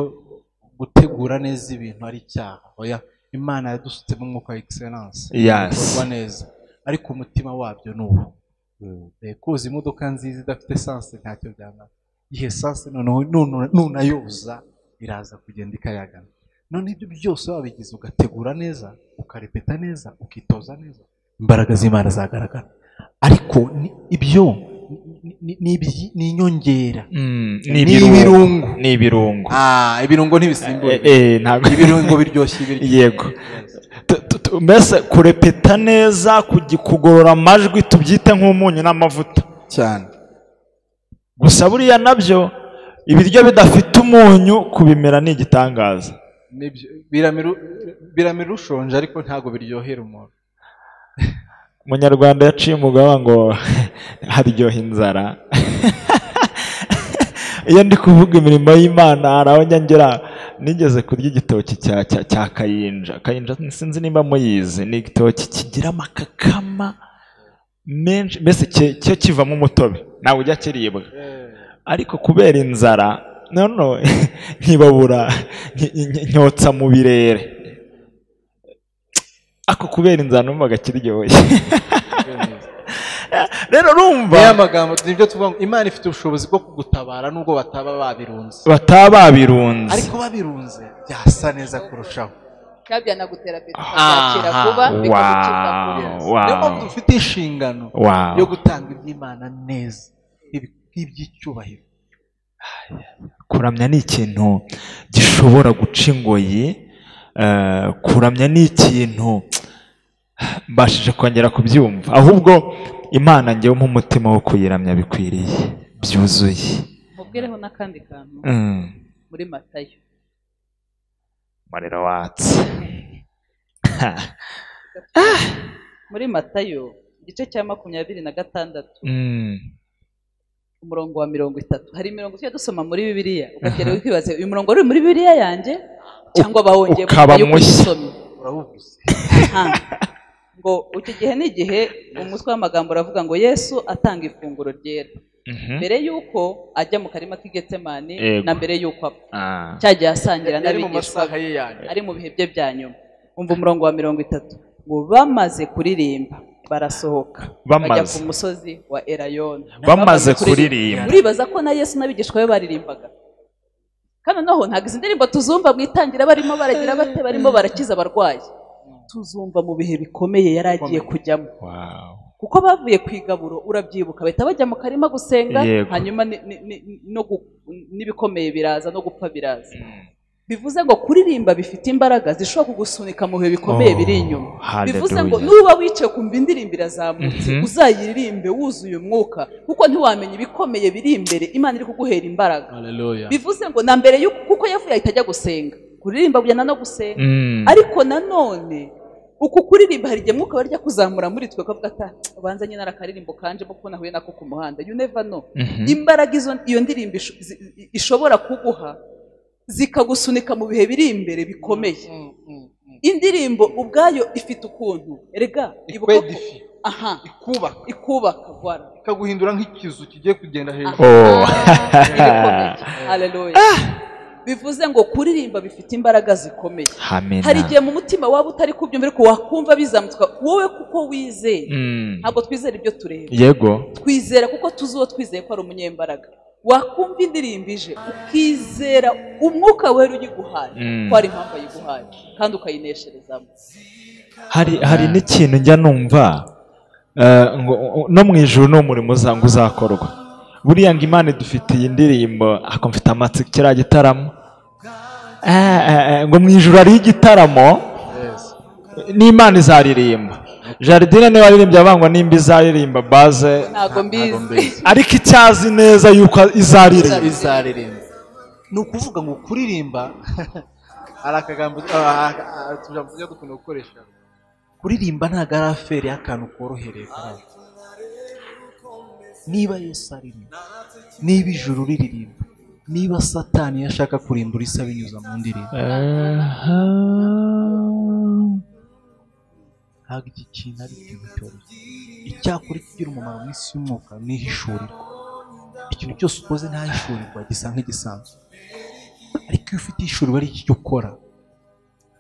gutegura neza ibintu ari icyaha. Oya imana yadusutsemo umwuka wa excellence. Yes. bikorwa neza. Ariko umutima wabyo ni ubu koza imodoka nziza idafite esanse ntacyo byamara igihe esanse nunayoza iraza kugenda ikayagana none ibyo byose wabigize ugategura neza ukarepeta neza ukitoza neza imbaraga z'imana zagaragara ariko ibyo ni- inyongera Mm, Ni ibirungo ni ibirungo ibirungo ntibisimbura ibirungo biryoshya ibiryo yego mbese kurepeta neza kugorora amajwi tubyite nk'umunyu n'amavuta? Cyane. Gusa buriya na byo ibiryo bidafite umunyu kubimera ni igitangaza. Nibyo, biramira- biramira ushonje ariko ntabwo biryohera umuntu. Umunyarwanda yaciye umugabo ngo haryoha inzara. Iyo ndi kuvuga imirimo y'imana hari aho njya ngera nigeze kurya igitoki cya cya kayinja. Kayinja sinzi nimba muyizi. Ni igitoki kigira amakakama menshi. Mbese cyo kivamo umutobe? Ntabwo ujya kiribwa. Ariko kubera inzara nki- nki- nyotsa mu birere. Ako kubera inzara numvaga kiryoshye. rero urumva niyo magambo ni byo tuvuga ngo imana ifite ubushobozi bwo kugutabara nubwo bataba babirunze bataba babirunze ariko babirunze byasa neza kurushaho cyangwa byanagutera apeti ukabyakira Aha. vuba bikagukiza Wow. vuba niyo mpamvu dufite inshingano Wow. yo gutanga iby'imana neza ibi- iby'icyubahiro kuramya ni ikintu gishobora guca ingoyi eh, kuramya ni ikintu mbashije kongera kubyumva ahubwo imana ngewe nk'umutima wo kuyiramya bikwiriye byuzuye. Mubwireho n'akandi kantu Mm. muri matayo. Umuriro watse. Muri matayo igice cya makumyabiri na gatandatu. Mm. umurongo wa mirongo itatu. Hari imirongo tujya dusoma muri bibiliya. Ukagera wibaza uyu murongo uri muri bibiliya yanjye? Cyangwa bawongeye ukaba mushya. Ngo icyo gihe ni igihe umutwe w'amagambo uravuga ngo yesu atanga ifunguro ryera. Mhm. mbere y'uko ajya mu karima k'igetsemani na mbere y'uko apfa. Ah. cyagiye asangira mu n'abigishwa ari mu bihe bye bya nyuma. Umva umurongo wa mirongo itatu. Ngo bamaze kuririmba barasohoka. Bajya ku musozi wa erayoni. Bamaze kuririmba. uribaza ko na yesu n'abigishwa be baririmbaga? Kandi noneho ntabwo izi ndirimbo tuzumva mu itangira barimo baragira bate barimo barakiza abarwayi? Tuzumva mu bihe bikomeye yari agiye kujyamo. Kuko bavuye ku igaburo urabyibuka bahita bajya mu karima gusenga hanyuma n'ibikomeye biraza no gupfa biraza. Bivuze ngo kuririmba bifite imbaraga zishobora kugusunika mu bihe bikomeye Oh, biri inyuma. Bivuze ngo nuba wicaye kumva indirimbo irazamutse Mhm. uzayiririmbe wuzuye umwuka kuko ntiwamenya ibikomeye biri imbere imana iri kuguhera imbaraga. Bivuze ngo na mbere y'uko yavuye ahita ajya gusenga kuririmba bujyana no gusenga. Mm. ariko nanone uku kuririmba hari igihe mwuka barya kuzamura muri twe kavuga ati "Ah, ubanza nyine ari akaririmbo kanjemo ko nahuye nako ku muhanda. You never know. Mhm. imbaraga izo iyo ndirimbo ishobora kuguha zikagusunika mu bihe biri imbere bikomeye. Indirimbo ubwayo ifite ukuntu. Erega ibuka ko aha. Ikubaka. Ikubaka voilà. Ikaguhindura nk'ikizu kigiye kugenda hejuru. Oh. bivuze ngo kuririmba bifite imbaraga zikomeye. Hari igihe mu mutima waba utari kubyumva ariko wakumva bizamutse wowe kuko wizeye. Mm. ntabwo twizera ibyo tureba. Yego. Twizera kuko tuzi uwo twizeye ko ari umunyembaraga. Wakumva indirimbo ije ukizera umwuka wera uyiguhaye Mm. ko hari impamvu ayiguhaye kandi ukayinesherezamo. Hari n'ikintu njya numva eh, no mu ijuru ni umurimo uzakorwa. Buriya ngo imana idufitiye indirimbo ako mfite amatsiko kiriya gitaramo. Ngo mu ijuru hariho igitaramo n'imana izaririmba. Jardine niba aririmbye avangwa nimba izaririmba baze. Ntabwo mbizi. Ariko icyazi neza yuko izaririmba. Izaririmba. Ni ukuvuga ngo kuririmba hari akagambo ah, ah, tujya dukunda gukoresha. Kuririmba ntabwo ari aferi y'akantu korohereye niba yesu aririmba niba ijuru riririmba niba satani yashaka kurimbura isi abinyuza mu ndirimbo ntabwo iki kintu ari ikintu cyoroshye icyakora kigira umumaro mu isi y'umwuka ni ihishurirwa ikintu cyose ukoze nta hishurirwa gisa nk'igisanzwe. Ariko iyo ufite ishurirwa ari icyo ukora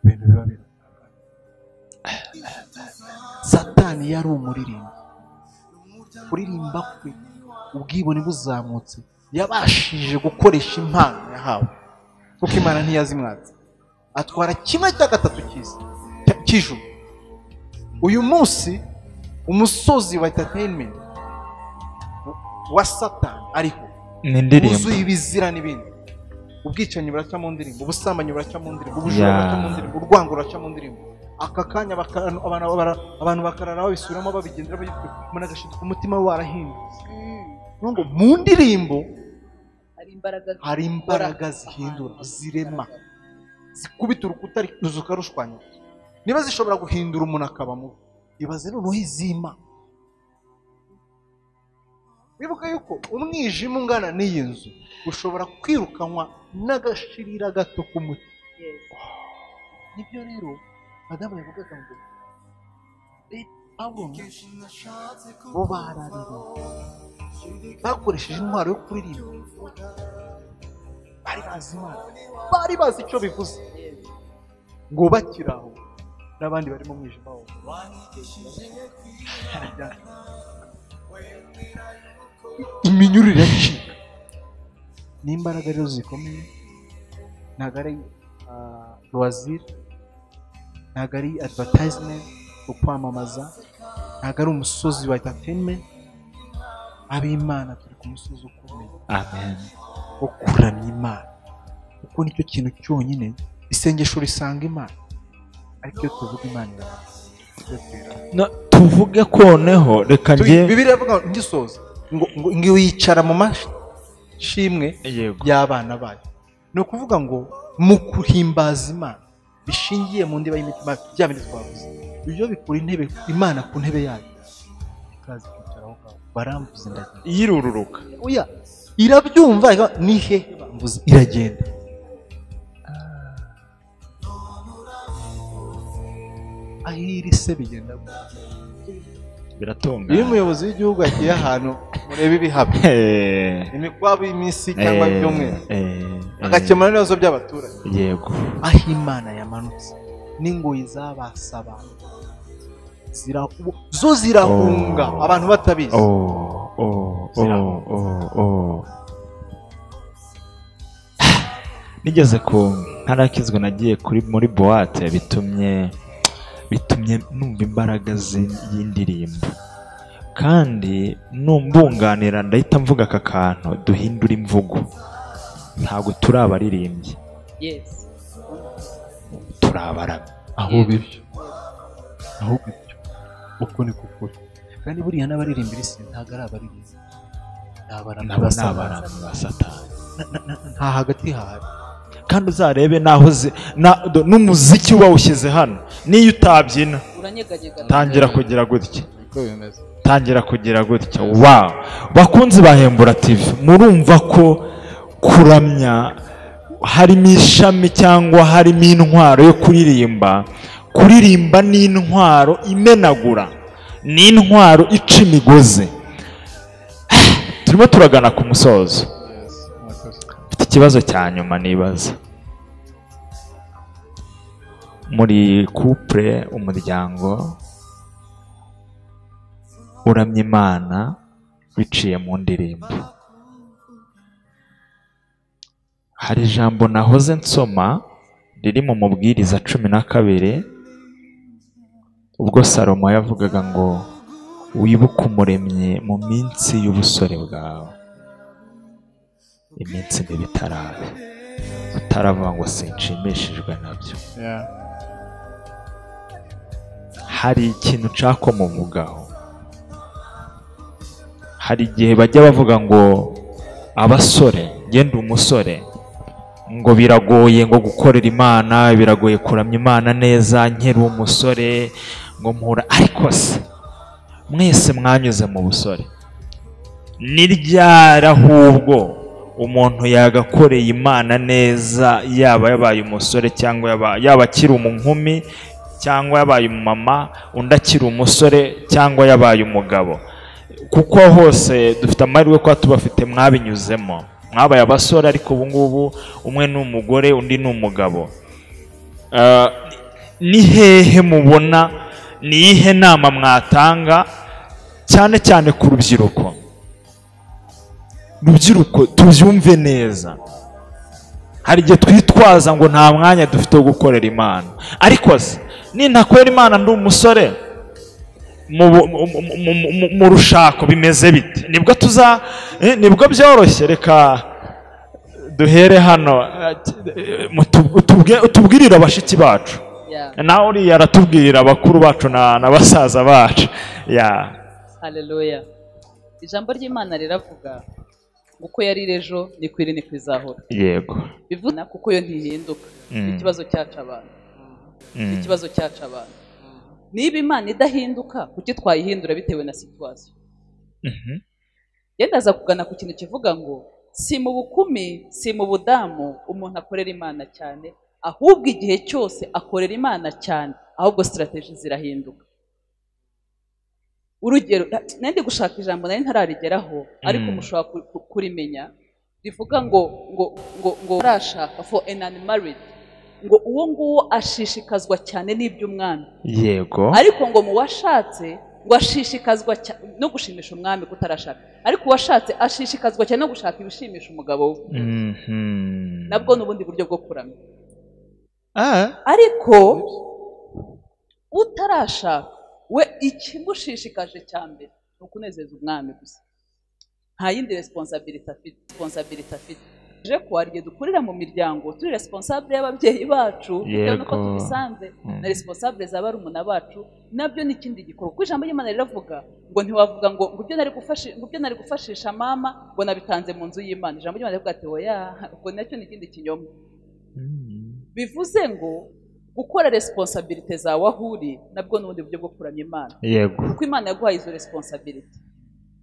ibintu biba biri satani yari umuririmbi kuririmba kwe ubwibone buzamutse. Yabashije gukoresha impano yahawe. Kuko imana ntiyazimwatse atwara kimwe cya gatatu cy'isi cya- cy'ijuru. Uyu munsi umusozi wa entertainment wa satani ariho. Wuzuye ibizira n'ibindi. Ubwicanyi buraca mu ndirimbo ubusambanyi buraca mu ndirimbo ubujura buraca mu ndirimbo urwango ruraca mu ndirimbo. Aka kanya abantu bakarara babisubiramo babigendera umuntu agashiduka umutima we warahindutse ngo mu ndirimbo hari imbaraga zihindura zirema. Zikubita urukuta ruzuka rushwanya niba zishobora guhindura umuntu akaba mubi ibaze noneho izima? Wibuka yuko umwijima ungana n'iyi nzu ushobora kwirukanwa n'agashirira gato k'umuti ni byo rero madamu yavugaga ngo "Eh, abona bo bararirimba bakoresheje intwaro yo kuririmba. Bari bazi imana. Bari bazi icyo bivuze. Ngo bakiri aho. N'abandi bari mu mwijima wabo iminyurire iracika ni imbaraga rero zikomeye. Ntabwo ari loisir. Ntabwo ari advertisement wo kwamamaza. Ntabwo ari umusozi wa entertainment. Ab'imana turi ku musozi ukomeye. Amen. Wo kuramya imana kuko ni cyo kintu cyonyine isengesho risanga imana. Ariko iyo tuvuga imana tuvuge koneho reka njye bibiri iravuga ngo ngisoza ngo ngo wicara mu mashimwe y'abana bayo. Ni ukuvuga ngo mu guhimbaza imana bishingiye mu ndiba y'imitima bya bindi twavuze. Ibyo bikura intebe imana ku ntebe yayo ikaza. barambuza ndagenda yirururuka. Oya irabyumva ni he? Bambuza iragenda. Ah. Aho iri se bigenda biratungana iyo umuyobozi w'igihugu yagiye ahantu murebe ibihaba imikwabo y'iminsi cyangwa ibyumweru. Agakemura n'ibibazo by'abaturage. Yego. Aho imana yamanutse n'ingoyi zabasaba zo zirahunga Oh. abantu batabizi. Oh oh oh oh oh. Nigeze ku ntarakizwa nagiye kuri muri buwate bitumye bitumye numva imbaraga y'indirimbo. Kandi numbunganira ndahita mvuga aka kantu duhindura imvugo. Ntabwo turi abaririmbyi yes. Turi abaramyi aho bibyo aho bibyo uko ni kukuri kandi buriya n'abaririmbira isi ntabwo ari abaririmbyi. Ni abaramyi ba satani. Nta hagati hahari kandi uzarebe naho n'umuziki uba ushyize hano. Niyo utabyina. Tangira kugira gutya. Tangira kugira gutya. Wawu bakunzi ba hembura tv murumva ko kuramya harimo ishami cyangwa harimo intwaro yo kuririmba kuririmba ni intwaro imenagura ni intwaro ica imigozi. Turimo turagana ku musozo. Mfite ikibazo cya nyuma nibaza. Muri couple umuryango uramya imana biciye mu ndirimbo. Hari ijambo nahoze nsoma riri mu mubwiriza cumi na kabiri ubwo salomo yavugaga ngo wibuke umuremyi mu minsi y'ubusore bwawe. Iminsi mibi itarabe. Utaravuga ngo sinshimishijwe na byo. Hari ikintu nshaka muvugaho hari igihe bajya bavuga ngo abasore ngenda umusore. Ngo biragoye ngo gukorera imana biragoye kuramya imana neza nkiri umusore ngo mpura ariko se? Mwese mwanyuze mu busore. Ni ryari ahubwo umuntu yagakoreye imana neza yaba yabaye umusore cyangwa yaba- akiri umunkumi cyangwa yabaye umumama undi akiri umusore cyangwa yabaye umugabo? Kuko hose dufite amahirwe kuba tubafite mwabinyuzemo. Mwabaye abasore ariko ubu ngubu umwe ni umugore undi ni umugabo. Ah, ni hehe mubona ni iyihe nama mwatanga? Cyane cyane ku rubyiruko. Rubyiruko tubyumve neza. Hari igihe twitwaza ngo nta mwanya dufite wo gukorera imana. Ariko se nintakorera imana ndi umusore? Mu rushako bimeze bite? Nibwo tuza eh, ni bwo byoroshye. Reka duhere hano. Eh, mutu- utubwe- utubwirire bashiki bacu. Nawe uriya aratubwirira abakuru bacu na basaza bacu. Ya haleluya ijambo ry'imana riravuga uko yari ejo niko iri niko izahora. Yego. Bivuga kuko yo ntihinduka. Mm. ikibazo cyaca abantu. Mm. ikibazo cyaca abantu. Niba imana idahinduka kuki twayihindura bitewe na situwasiyo Mhm. yenda aza kugana ku kintu kivuga ngo si mu bukumi si mu budamu umuntu akorera imana cyane. Ahubwo igihe cyose akorera imana cyane ahubwo sitarateji zirahinduka. Urugero nari ndi gushaka ijambo nari ntararigeraho ariko Mm. mushobora ku- ku- kurimenya. Rivuga ngo ngo ngo ngo arashaka for an unmarried ngo uwo nguwo ashishikazwa cyane n'iby'umwami. Yego. Ariko ngo mu washatse ngo ashishikazwa no gushimisha umwami kutarashaka. Ariko uwashatse ashishikazwa cyane no gushaka ibishimisha umugabo we. Mhm. nabwo ni ubundi buryo bwo kuramya. Ariko utarashaka we ikimushishikaje cya mbere ni ukunezeza umwami gusa. Nta yindi responsability afite. Je ko hari igihe dukurira mu miryango turi responsable y'ababyeyi bacu bitewe n'uko tubisanze Mm. na responsable za barumuna bacu na byo ni ikindi gikorwa. Kuko ijambo ry'imana riravuga ngo ntiwavuga ngo ngo ibyo nari gufashisha mama ngo nabitanze mu nzu y'imana. Ijambo ry'imana rivuga ati oya ubwo na cyo ni ikindi kinyoma. Mm. Bivuze ngo gukora responsabilite zawe aho uri nabwo ni ubundi buryo bwo kuramya imana. Yego. Kuko imana yaguhaye izo responsabilite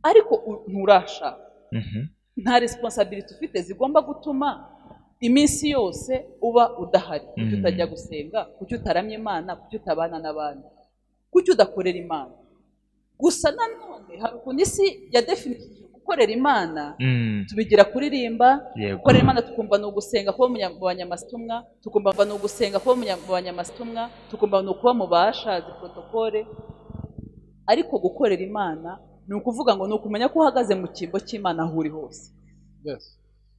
ariko nturashaka. Mhm. nta responsabilite ufite zigomba gutuma iminsi yose uba udahari. Kuki Mm. utajya gusenga? Kuki utaramya imana? Kuki utabana n'abandi? Kuki udakorera imana? Gusa nanone hari ukuntu isi yadefinishije gukorera imana. Mm. tubigira kuririmba gukorera imana tukumva ni ugusenga kuba mu nya- mu banyamasitumwa tukumva ni ugusenga kuba mu banyamasitumwa tukumva ni ukuba mu bashazi protokole ariko gukorera imana ni ukuvuga ngo ni ukumenya ko uhagaze mu cyimbo cy'imana aho uri hose.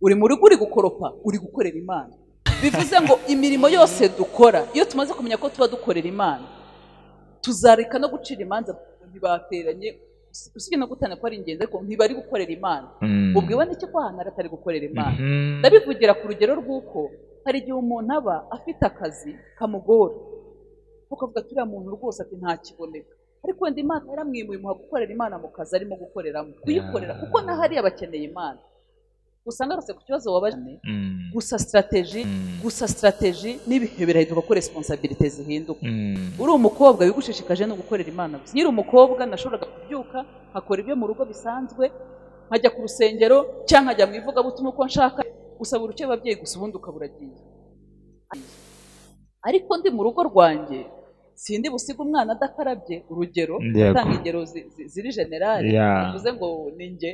Uri mu rugo uri gukoropa uri gukorera imana. Bivuze ngo imirimo yose dukora iyo tumaze kumenya ko tuba dukorera imana tuzareka no gucira imanza ntibateranye usibye no gutana ko ari ingenzi ariko ntibari gukorera imana. Mm. ubwiwe n'iki ko ahantu atari gukorera imana. Mhm. ndabivugira ku rugero rw'uko hari igihe umuntu aba afite akazi kamugora. Ukavuga turiya muntu rwose ati ntakiboneka ariko wenda imana yaramwimuye imuha gukorera imana mu kazi arimo gukoreramo kuyikorera kuko na hariya bakeneye imana. Gusa ngarutse ku kibazo wabajije. Mm. gusa sitarateji Mm. gusa sitarateji n'ibihe birahinduka ko resiponsabirite zihinduka. Mm. uri umukobwa wigushishikaje no gukorera imana gusa. Nkiri umukobwa nashoboraga kubyuka nkakora ibyo mu rugo bisanzwe nkajya ku rusengero cyangwa nkajya mu ivugabutumwa uko nshaka. Gusaba uruke ababyeyi gusa ubundi ukaba uragiye. Ariko ndi mu rugo rwanjye sindi busige umwana adakarabye. Urugero gutanga ingero zi- zi- ziri generali bivuze ngo ni njye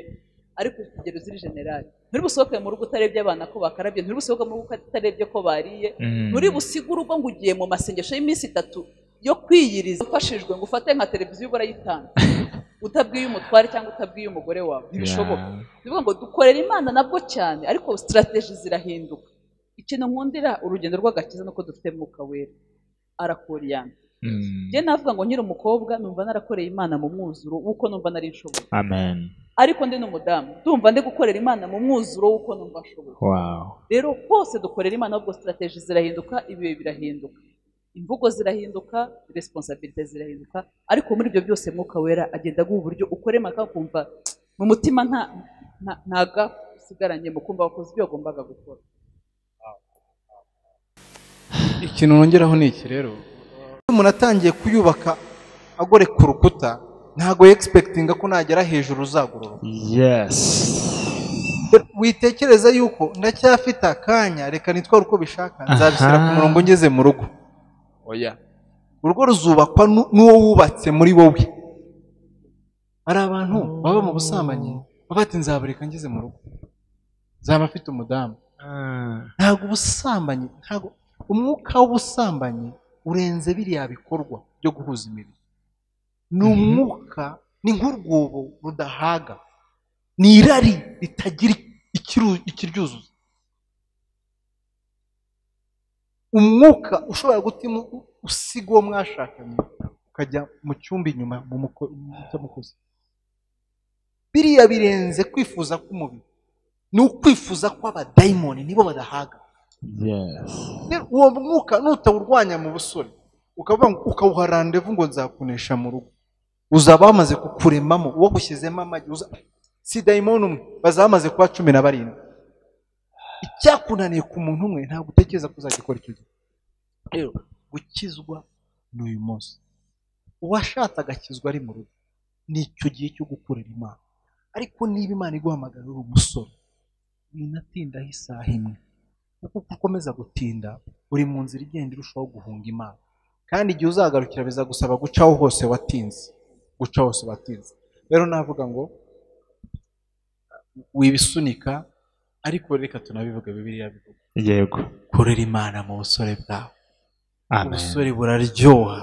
ariko ingero ziri generali nturi busohoke mu rugo utarebye abana ko bakarabye nturi busohoke mu rugo utarebye ko bariye Mm. nturi busige urugo ngo ugiye mu masengesho y'iminsi itatu yo kwiyiriza ufashijwe ngo ufate nka televiziyo ubura yitanga. Utabwiye umutware cyangwa utabwiye umugore wawe. Ntibishoboka. Ukuvuga ngo dukorera imana nabwo cyane ariko sitarateji zirahinduka. Ikintu nkundira urugendo rw'agakiza nuko dufite mwuka wera. Arakoriyana Mm. Njye navuga ngo nkiri umukobwa numva narakoreye imana mu mwuzuro w'uko numva nari nshoboye. Amen. ariko ndi n'umudamu. Ndumva ndi gukorera imana mu mwuzuro w'uko numva nshoboye. Wow. rero hose dukorera imana ahubwo sitarateji zirahinduka ibihe birahinduka. Imvugo zirahinduka resiponsabirite zirahinduka. Ariko muri ibyo byose mwuka wera agenda aguha uburyo ukorema kumva mu mutima nta nta- nta gafu usigaranye mu kumva wakoze ibyo wagombaga gukora. Ikintu nongeraho ni iki rero? Umuntu atangiye kuyubaka agoreka urukuta ntabwo yegisipekitinga ko nagera hejuru uzagororoka. Yes. witekereza yuko ndacyafite akanya reka nitware uko bishaka nzabishyira ku murongo ngeze mu rugo. Oya. Urugo ruzubakwa nu- n'uwo wubatse muri wowe. Hari abantu baba mu busambanyi baba bati nzabureka ngeze mu rugo. Nzaba afite umudamu. Ah. ntabwo ubusambanyi ntabwo umwuka w'ubusambanyi urenze biriya bikorwa byo guhuza imibiri. Ni umwuka ni nk'urwobo rudahaga. Ni irari ritagira ikiryuzuza umwuka ushobora gutuma usiga uwo mwashakanye ukajya mu cyumba inyuma mu muko- mu cy'umukozi biriya birenze kwifuza k'umubiri ni ukwifuza kw'abadayimoni nibo badahaga. Uwo mwuka nutawurwanya mu busore. Ukawuha randevu ngo nzakunesha mu rugo. Uzaba wamaze kukuremamo uwo gushyizemo amagi si dayimoni umwe bazaba bamaze kuba cumi na barindwi. Icyakunaniye ku muntu umwe ntabwo utekereza ko uzagikora icyo gihe. Rero gukizwa ni uyu munsi. Uwashatse agakizwa ari mu rugo. Ni icyo gihe cyo gukorera imana. Ariko niba imana iguhamagara uri umusore winatindaho isaha imwe. Kuko uko ukomeza gutinda uri mu nzira igenda irushaho guhunga imana. Kandi igihe uzagarukira bizagusaba gucaho hose watinze. Guca hose watinze. Rero navuga ngo wibisunika ariko reka tunabivuga bibiliya bivuga. Yego. korera imana mu busore bwawe. Ubusore buraryoha.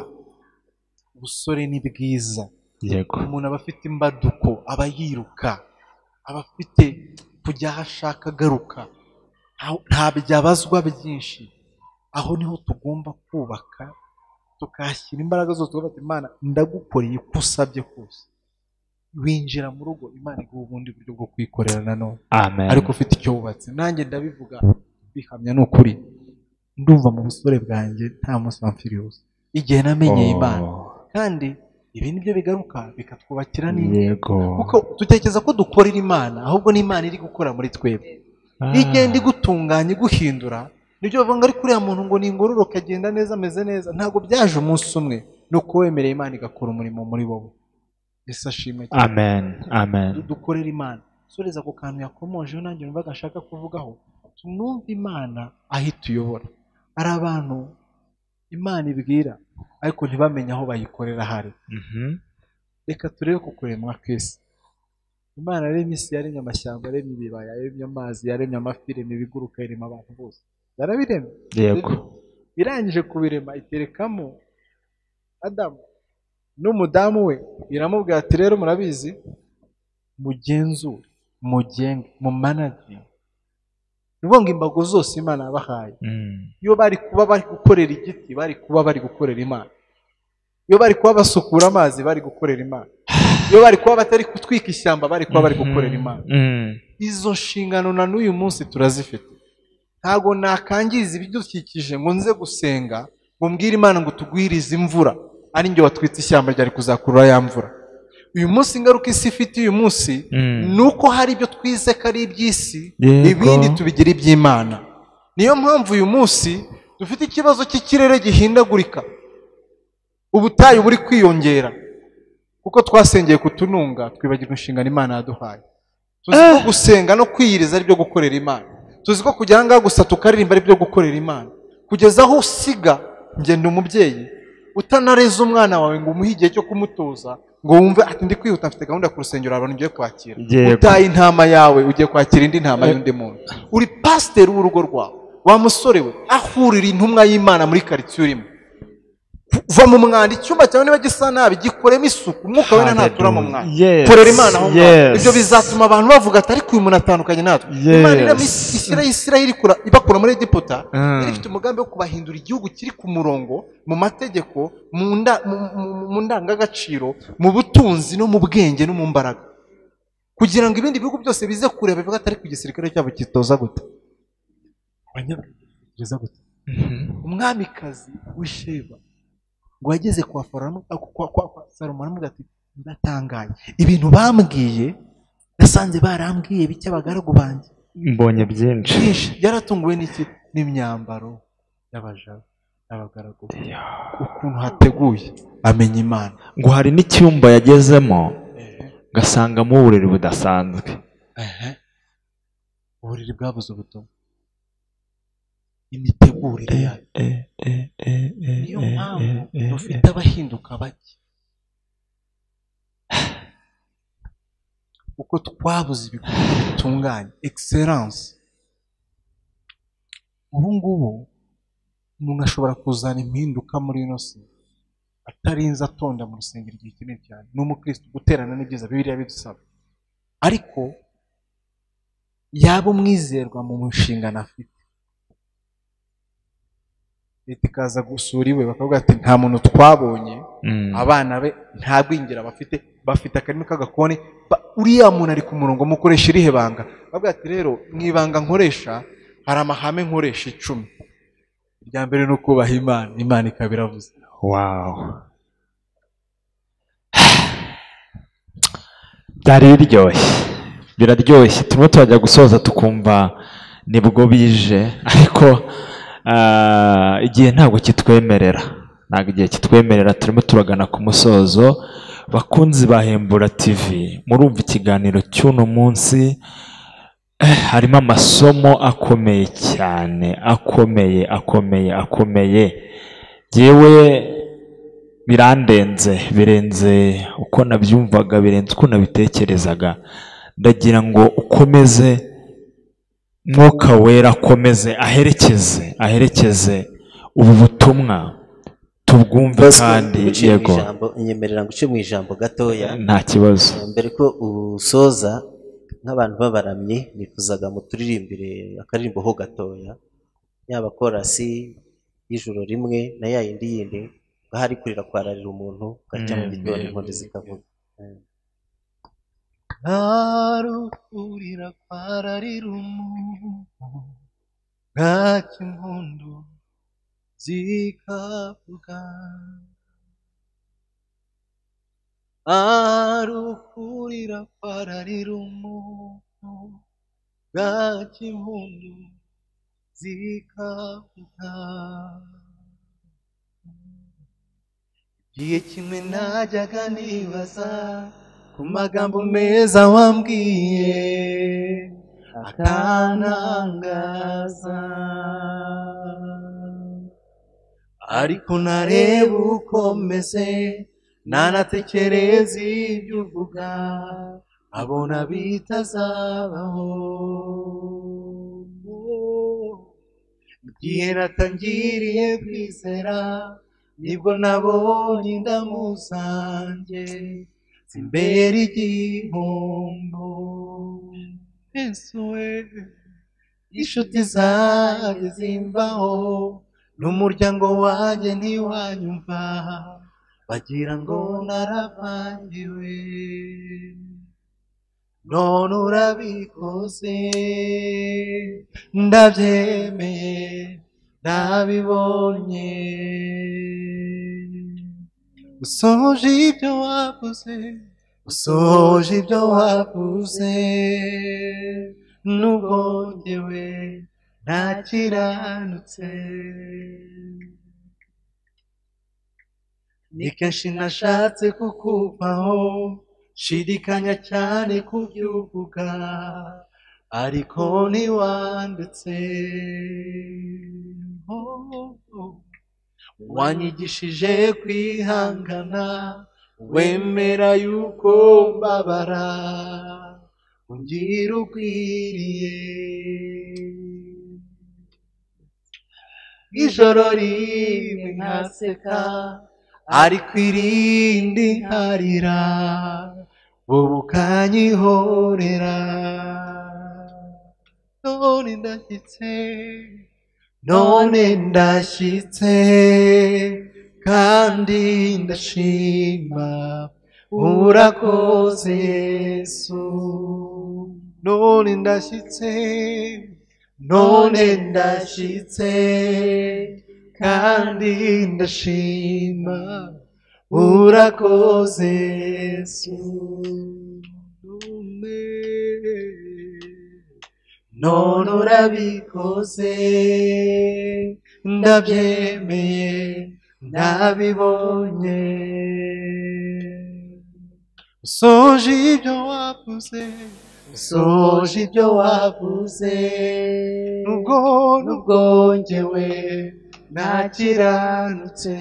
Ubusore ni bwiza. Yego. umuntu aba afite imbaduko aba yiruka. Aba afite kujya aho ashaka agaruka. Ntabyo abazwa byinshi. Aho ni ho tugomba kubaka tukahashyira imbaraga zose tukavuga imana ndagukoreye uko usabye kose. Winjira mu rugo imana iguha ubundi buryo bwo kwikorera nanone ariko ufite icyo wubatse. Nanjye ndabivuga bihamya ni ukuri ndumva mu busore bwanjye nta munsi wamfiriwuza igihe namenyeye imana. Oh. kandi ibi ni byo bigaruka bikatwubakira Yego. kuko dutekereza ko dukorera imana ahubwo ni imana iri gukora muri twebwe. Iyo igenda igutunganya iguhindura ni byo bavuga ngo ariko uriya muntu ngo ningororoke agenda neza ameze neza. Ntabwo byaje umunsi umwe ni uko wemereye imana igakora umurimo muri wowe. Ese ashimwe cyane. Amen. Amen. Du- dukorere imana. Soreza ku kantu yakomojeho nanjye numvaga nshaka kuvugaho tunumve imana aho ituyobora hari abantu imana ibwira ariko ntibamenye aho bayikorera hari Mhm. reka turebe ku kuremwa kw'isi. Imana yaremye isi yaremye amashyamba yaremye ibibaya yaremye amazi yaremye amafi irema ibiguruka irema abantu bose. Yarabiremye. Yego. Irangije kubirema iterekamo adamu. N'umudamu we iramubwira ati rero murabizi mugenzure mugenge mumanage ni ukuvuga ngo imbago zose imana yabahaye. Mm. iyo bari kuba bari gukorera igiti bari kuba bari gukorera imana. Iyo bari kuba basukura amazi bari gukorera imana. Iyo bari kuba batari gutwika ishyamba bari kuba bari gukorera imana. Mm. izo nshingano na n'uyu munsi turazifite. Ntabwo nakangiza ibidukikije ngo nze gusenga ngo mbwire imana ngo tugwirize imvura. Ari njye watwitse ishyamba ryari kuzakurura ya mvura. Uyu munsi ingaruka isi ifite uyu munsi Mm. ni uko hari ibyo twize ko ari iby'isi ibindi tubigira iby'imana. Niyo mpamvu uyu munsi dufite ikibazo cy'ikirere gihindagurika. Ubutayu buri kwiyongera. Kuko twasengeye kutununga twibagirwa inshingano imana yaduhaye. Tuzi ko gusenga no kwiyiriza ari byo gukorera imana. Tuzi ko kujya ahangaha gusa tukaririmba ari byo gukorera imana. Kugeza aho usiga ngenda umubyeyi. Utanareza umwana wawe ngo umuhe igihe cyo kumutoza ngo wumve ati ndi kwihuta mfite gahunda ku rusengero abantu ngiye kwakira. Utaye intama yawe ugiye kwakira indi ntama y'undi muntu. Uri pasiteri w'urugo rwawe. Wa musore we ahurira intumwa y'imana muri karitsiye urimo va mu mwanda icyumba cyawe niba gisa nabi gikoremo isuku. Umwuka wera ntatura mu mwanda. Korera imana aho ngaho ibyo bizatuma abantu bavuga ati ariko uyu muntu atandukanye natwe. Imana isi- ishyiraho ikura- ibakura muri egiputa yari ifite umugambi wo kubahindura igihugu kiri ku murongo mu mategeko mu nda- mu- mu- mu ndangagaciro mu butunzi no mu bwenge no mu mbaraga. Kugira ngo ibindi bihugu byose bize kureba bivuga ati ariko igisirikare cyabo kitoza gute? Abanyabwenge bitoza gute? Mhm. umwamikazi w'isheba ngo yageze kwa salomo aramubwira ati ndatangaye ibintu bambwiye nasanze barambwiye bike abagaragu banjye. Mbonye byinshi. Byinshi. Yaratunguwe n'iki? N'imyambaro y'abaja n'abagaragu ukuntu hateguye. Amenya imana. Ngo hari n'icyumba yagezemo ngasangamo uburiri budasanzwe. Uburiri bwabuze ubutumwa. Imitegurire yayo Eh, eh, eh, niyo mpamvu dufite abahinduka bake. Kuko twabuze ibikorwa bitunganye. Egiseranse ubu ngubu umuntu ashobora kuzana impinduka muri ino si. Atarinze atonda mu rusengero igihe kinini cyane. Ni umukristo guterana ni byiza bibiliya bidusaba ariko yaba umwizerwa mu nshingano afite leta ikaza gusura iwe bakavuga ati nta muntu twabonye. Mm. abana be nta gwingira bafite bafite akarimi k'agakoni uriya muntu ari ku murongo mukoresha irihe banga? Bavuga ati rero mu ibanga nkoresha hari amahame nkoresha icumi. Irya mbere ni ukubaha imana imana ikaba iravuze. Wow. Byari biryoshye biraryoshye. Turimo turajya gusoza tukumva ni bwo bije ariko igihe ntabwo kitwemerera. Ntabwo igihe kitwemerera turimo turagana ku musozo. Bakunzi ba hembura tv murumva ikiganiro cy'uno munsi Eh, harimo amasomo akomeye cyane akomeye akomeye akomeye. Yewe birandenze birenze uko nabyumvaga birenze uko nabitekerezaga. Ndagira ngo ukomeze mwuka wera akomeze aherekeze aherekeze ubu butumwa. Tubwumve kandi yego. ijambo, inyemerera nguce mu ijambo gatoya. Nta kibazo. Mbere ko usoza nk'abantu b'abaramyi nifuzaga muturirimbire akaririmbo ho gatoya. Yaba korasi y'ijoro rimwe na ya yindi yindi ahari kurira kwararira umuntu gacya mu Mm, gitondo yego. inkondo zikavuga. Ntarukurira kwararira umuntu bwacya impundu zikavuga. Arukurira kwararira umuntu bwacya impundu zikavuga. Igihe kimwe najyaga nibaza ku magambo meza wambwiye akantangaza ariko nareba uko meze nanatekereza ibyo uvuga abona bitazabaho. Igihe natangiriye kwizera ni bwo nabonye indamu zanjye. Zimbera igihombo yesu we inshuti zanjye zimbaho n'umuryango wanjye ntiwanyumva. Bagira ngo naravangiwe. None urabikoze ndabyemeye ndabibonye usoje ibyo wavuze usoje ibyo wavuze nubwo njyewe ntakiranutse ni kenshi nashatse kukuvaho shidikanya cyane kubyo uvuga ariko ntiwanditse. Wanyigishije kwihangana wemera yuko mbabara ungira ukwiriye. Ijoro rimwe nkaseka ariko irindi nkarira wowe ukanyihorera none ndashyitse. None ndashyitse kandi ndashima. Urakoze yesu. None ndashyitse none ndashyitse kandi ndashima. Urakoze yesu. None urabikoze ndabyemeye ndabibonye usoje ibyo wavuze usoje ibyo wavuze nubwo nubwo njyewe ntakiranutse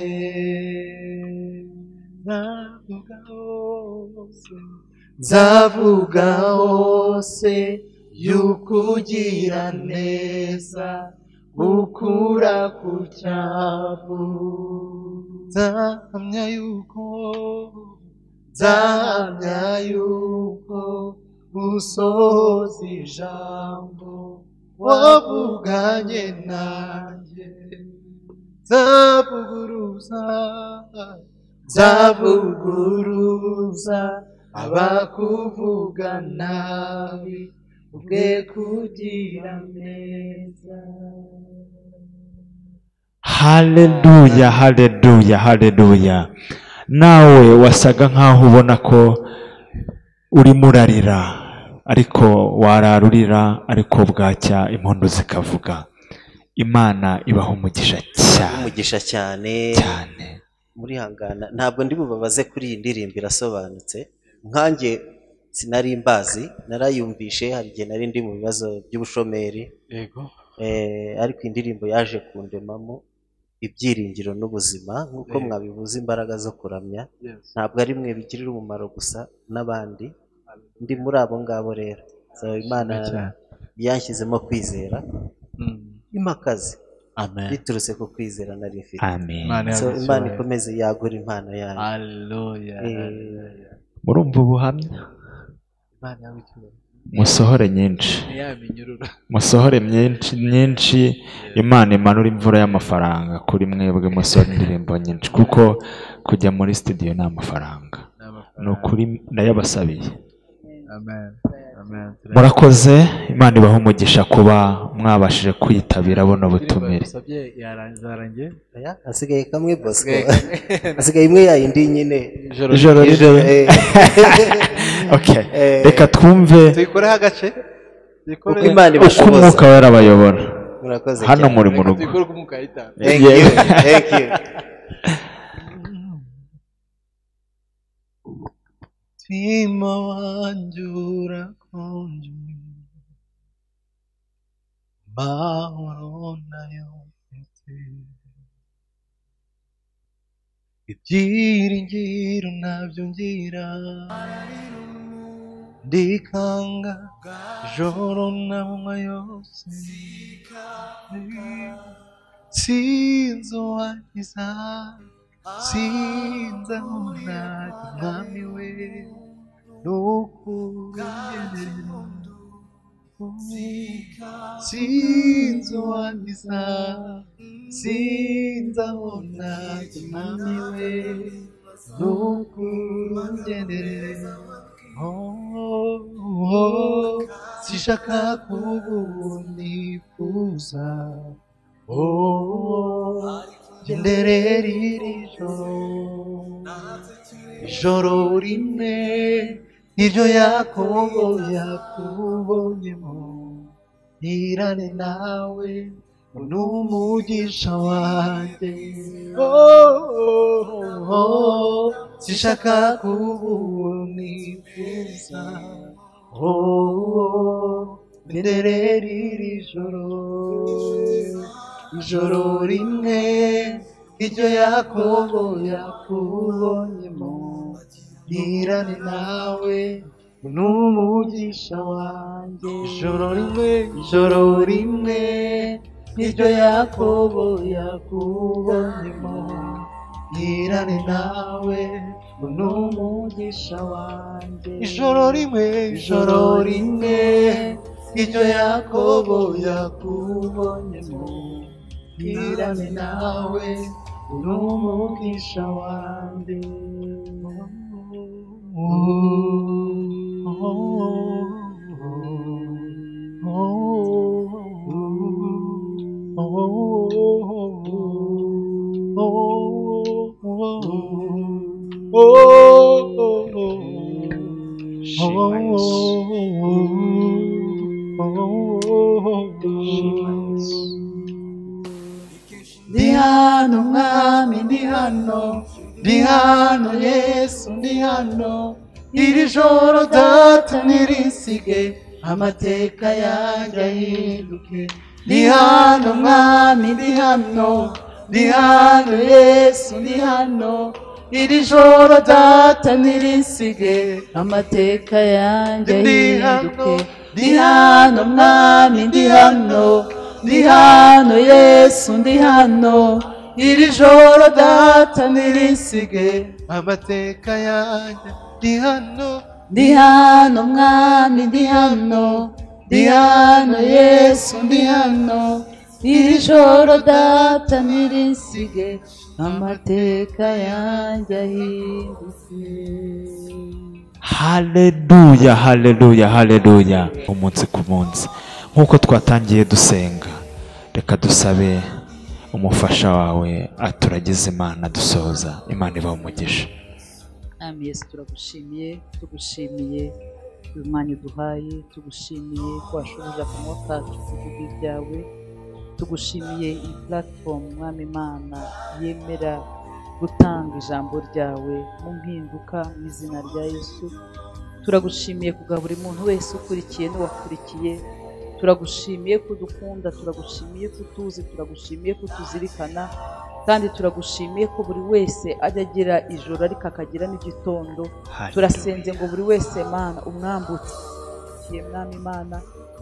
nzavuga hose nzavuga hose. Yuko ugira neza ukura ku cyavu. Nzahamya yuko nzahamya yuko usohoza ijambo wavuganye nanjye. Nzavuguruza nzavuguruza abakuvuga nabi. Ubwe kugira neza. Haleluya haleluya haleluya nawe wasaga nkaho ubona ko urimo urarira ariko wararurira ariko bwacya impundu zikavuga. Imana ibaha umugisha cyane. Umugisha cyane. Cyane. Murihangana. Ntabwo ndi bubabaze kuri iyi ndirimbo irasobanutse. Nkanjye sinari mbazi narayumvishe hari igihe nari ndi mu bibazo by'ubushomeri. Yego. Eh, ariko indirimbo yaje kundemamo ibyiringiro n'ubuzima nk'uko Yego. mwabivuze imbaraga zo kuramya. Yes. Ntabwo ari mwe bigirira umumaro gusa n'abandi. Ndi muri abo ngabo rero. So imana yanshyizemo kwizera. Mm. impakazi amen. Biturutse ku kwizera nari mfite. Imana so yagusohoye. imana ikomeze yagura impano yayo. Eh, murumva ubuhamya. Musohore nyinshi. Musohore myinshi nyinshi. Imana imanura imvura y'amafaranga kuri mwebwe musohora indirimbo nyinshi. Kuko kujya muri studio ni amafaranga. Ni ukuri ndayabasabiye. Murakoze imana ibaha umugisha kuba mwabashije kwitabira buno butumire. Hasigaye kamwe bosco. Hasigaye- imwe yayindi nyine. Ijoro rirere eh, okay Eh. reka twumve tuyikoreho agace? Tuyikore uko umwuka we arabayobora murakoze hano cyane. muri mu rugo tuyikore uko umwuka yahitana. thank you thank you mutima wanjye urakonje mahoro na yo mfite ibyiringiro ntabyo ngira ndikanga ijoro n'amanywa yose. Sinzi uwankiza sinzi aho najya umwami we nukurugerera sinzi aho najya umwami we nukurugerera Oh, oh, sishaka kubunifuza oh, genderera iri joro ijoro rimwe iryo yakobo yakubonyemo. Nirane nawe n'umugisha wanjye. Oh, oh, oh, sishaka kubunifuza genderera iri joro ijoro rimwe iryo yakobo yakubonyemo nirane nawe n'umugisha wanjye. Ijoro rimwe ijoro rimwe iryo yakobo yakubonyemo nirane nawe n'umugisha wanjye. Ijoro rimwe ijoro rimwe iryo yakobo yakubonyemo nirane nawe n'umugisha wanjye Ndi hano mwami ndi hano ndi hano yesu ndi hano iri joro data ntirisige amateka yanjye ahinduke. Ndi hano mwami ndi hano ndi hano yesu ndi hano iri joro data ntirisige amateka yanjye ahinduke. Ndi hano mwami ndi hano ndi hano yesu ndi hano iri joro data ntirisige amateka yanjye ndi hano ndi hano mwami ndi hano ndi hano yesu ndi hano iri joro data ntirisige amateka yanjye ahindutse haleluya haleluya haleluya umunsi ku munsi. Nk'uko twatangiye dusenga reka dusabe umufasha wawe aturagize imana dusoza imana ibaha umugisha. Yesu turagushimiye tugushimiye uyu mwanya uduhaye tugushimiye ko washoboje akanwa kacu kuvuga ibyawe tugushimiye iyi platform mwami imana yemera gutanga ijambo ryawe mu mpinduka mu izina rya yesu. Turagushimiye kugaba buri muntu wese ukurikiye n'uwakurikiye. Turagushimiye ko udukunda turagushimiye ko utuzi turagushimiye ko utuzirikana kandi turagushimiye ko buri wese ajya agira ijoro ariko akagira n'igitondo. Turasenze ngo buri wese mana umwambutse. Mwami imana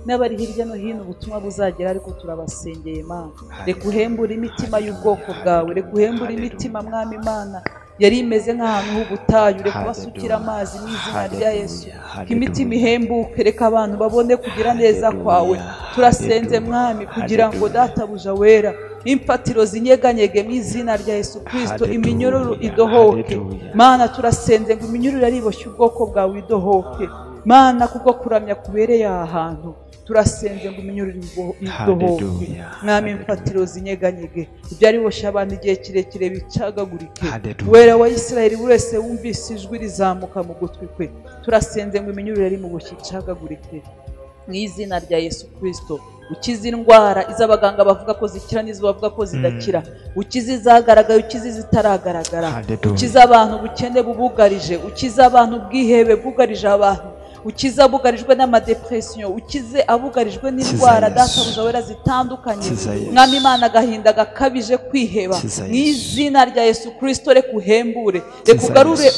n'abari hirya no hino ubutumwa buzagera ariko turabasengeye mana reka uhembure imitima y'ubwoko bwawe reka uhembure imitima mwami imana. Yari imeze nk'ahantu h'ubutayu. Reka ubasukire amazi mu izina rya yesu. Ko imitima ihembuke. Reka abantu babone kugira neza kwawe. Turasenze mwami kugira ngo databuja wera. Imfatiro zinyeganyege mu izina rya yesu kirisito iminyururu idohoke. Mana turasenze ngo iminyururu ariboshye ubwoko bwawe idohoke. Mana kubwo kuramya kubereye aha hantu. Turasenze ngo idohoke Hallelujah. mwami imfatiro zinyeganyege. Ibyari boshye abantu igihe kirekire bicagagurike. Wera wa isirayeli buri wese wumvise ijwi rizamuka mu gutwi kwe. Turasenze ngo mu bushyi icagagurike mu izina rya yesu kirisito ukize indwara iz'abaganga bavuga ko zikira n'izo bavuga ko zidakira. Ukize izagaragaye ukize izitaragaragara. Ukize abantu ubukene bubugarije. Ukize abantu ubwihebe bwugarije abantu. Ukize abugarijwe n'amadepresiyo ukize abugarijwe n'indwara databuja wera zitandukanye. Mwami imana agahinda gakabije kwiheba. Mu izina rya yesu kirisito reka uhembure. Reka ugarure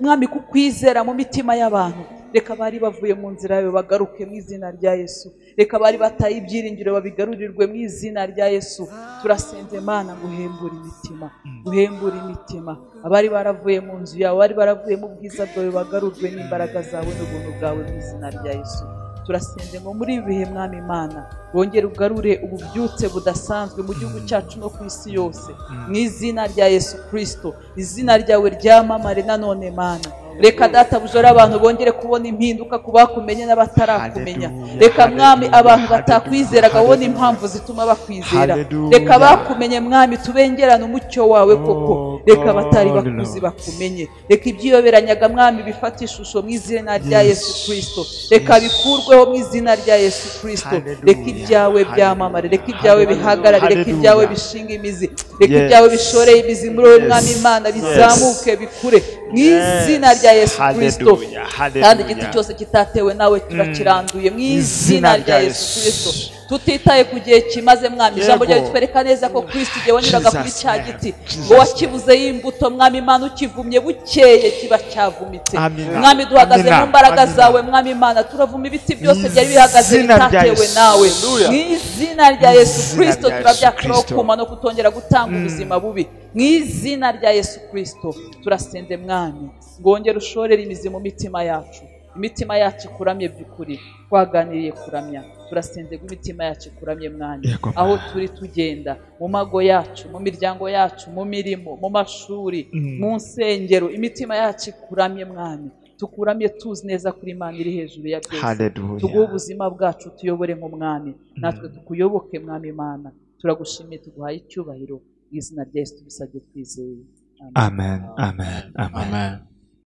mwami kukwizera mu mitima y'abantu. Reka bari bavuye mu nzira yawe bagaruke mu izina rya yesu. Reka bari bataye ibyiringiro babigarurirwe mu izina rya yesu. Turasenze mana ngo uhembure imitima uhembure imitima. Abari baravuye mu nzu yawe bari baravuye mu bwiza bwawe bagarurwe n'imbaraga zawe n'ubuntu bwawe mu izina rya yesu. Turasenze ngo muri ibi bihe mwami imana. Wongere ugarure ububyutse budasanzwe mu gihugu cyacu no ku isi yose. Mu izina rya yesu kirisito izina ryawe ryamamare nanone mana reka data bujore abantu bongere kubona impinduka ku bakumenye n'abatarakumenya reka mwami abantu batakwizeraga hallelujah. impamvu zituma bakwizera. Reka bakumenye mwami tubengerane umucyo wawe koko. Oh, reka abatari God, bakuzi bakumenye. Reka ibyiyoberanyaga mwami bifate ishusho mu izina rya Yes. yesu kirisito reka bikurweho mu izina rya yesu kirisito reka ibyawe byamamare. Reka ibyawe bihagarare. Reka ibyawe bishinga imizi. Reka ibyawe bishoreye imizi muri wowe mwami imana bizamuke bikure. Mu izina rya yesu kirisito kandi igiti cyose kitatewe nawe turakiranduye mu izina Izina rya Yesu. kirisito tutitaye ku gihe kimaze mwami. Ijambo ryawe twereka neza ko kirisito igihe wanyuraga kuri cya giti ngo wakibuzeho imbuto mwami imana ukivumye bukeye kiba cyavumitse mwami duhagaze mu mbaraga zawe mwami imana turavuma ibiti byose byari bihagaze bitatewe nawe. Mu izina rya yesu kirisito turabyakuraho Kristo. kuma no kutongera gutanga ubuzima bubi. Mu izina rya yesu kirisito turasenze mwami. Ngo wongere ushorere imizi mu mitima yacu. Imitima yacu ikuramye by'ukuri. Twaganiriye kuramya. Turasenze ngo imitima yacu ikuramye mwanya. Yego, aho turi tugenda mu mago yacu mu miryango yacu mu mirimo mu mashuri Mm. mu nsengero imitima yacu ikuramye mwami tukuramye tuzi neza kuri imana iri hejuru ya byose. Tuguhe ubuzima bwacu tuyobore nk'umwami natwe tukuyoboke mwami imana. Turagushimiye tuguhaye icyubahiro. Mu izina rya yesu tubisabye twizeye. Amen. Amen. Amen. Amen. amen.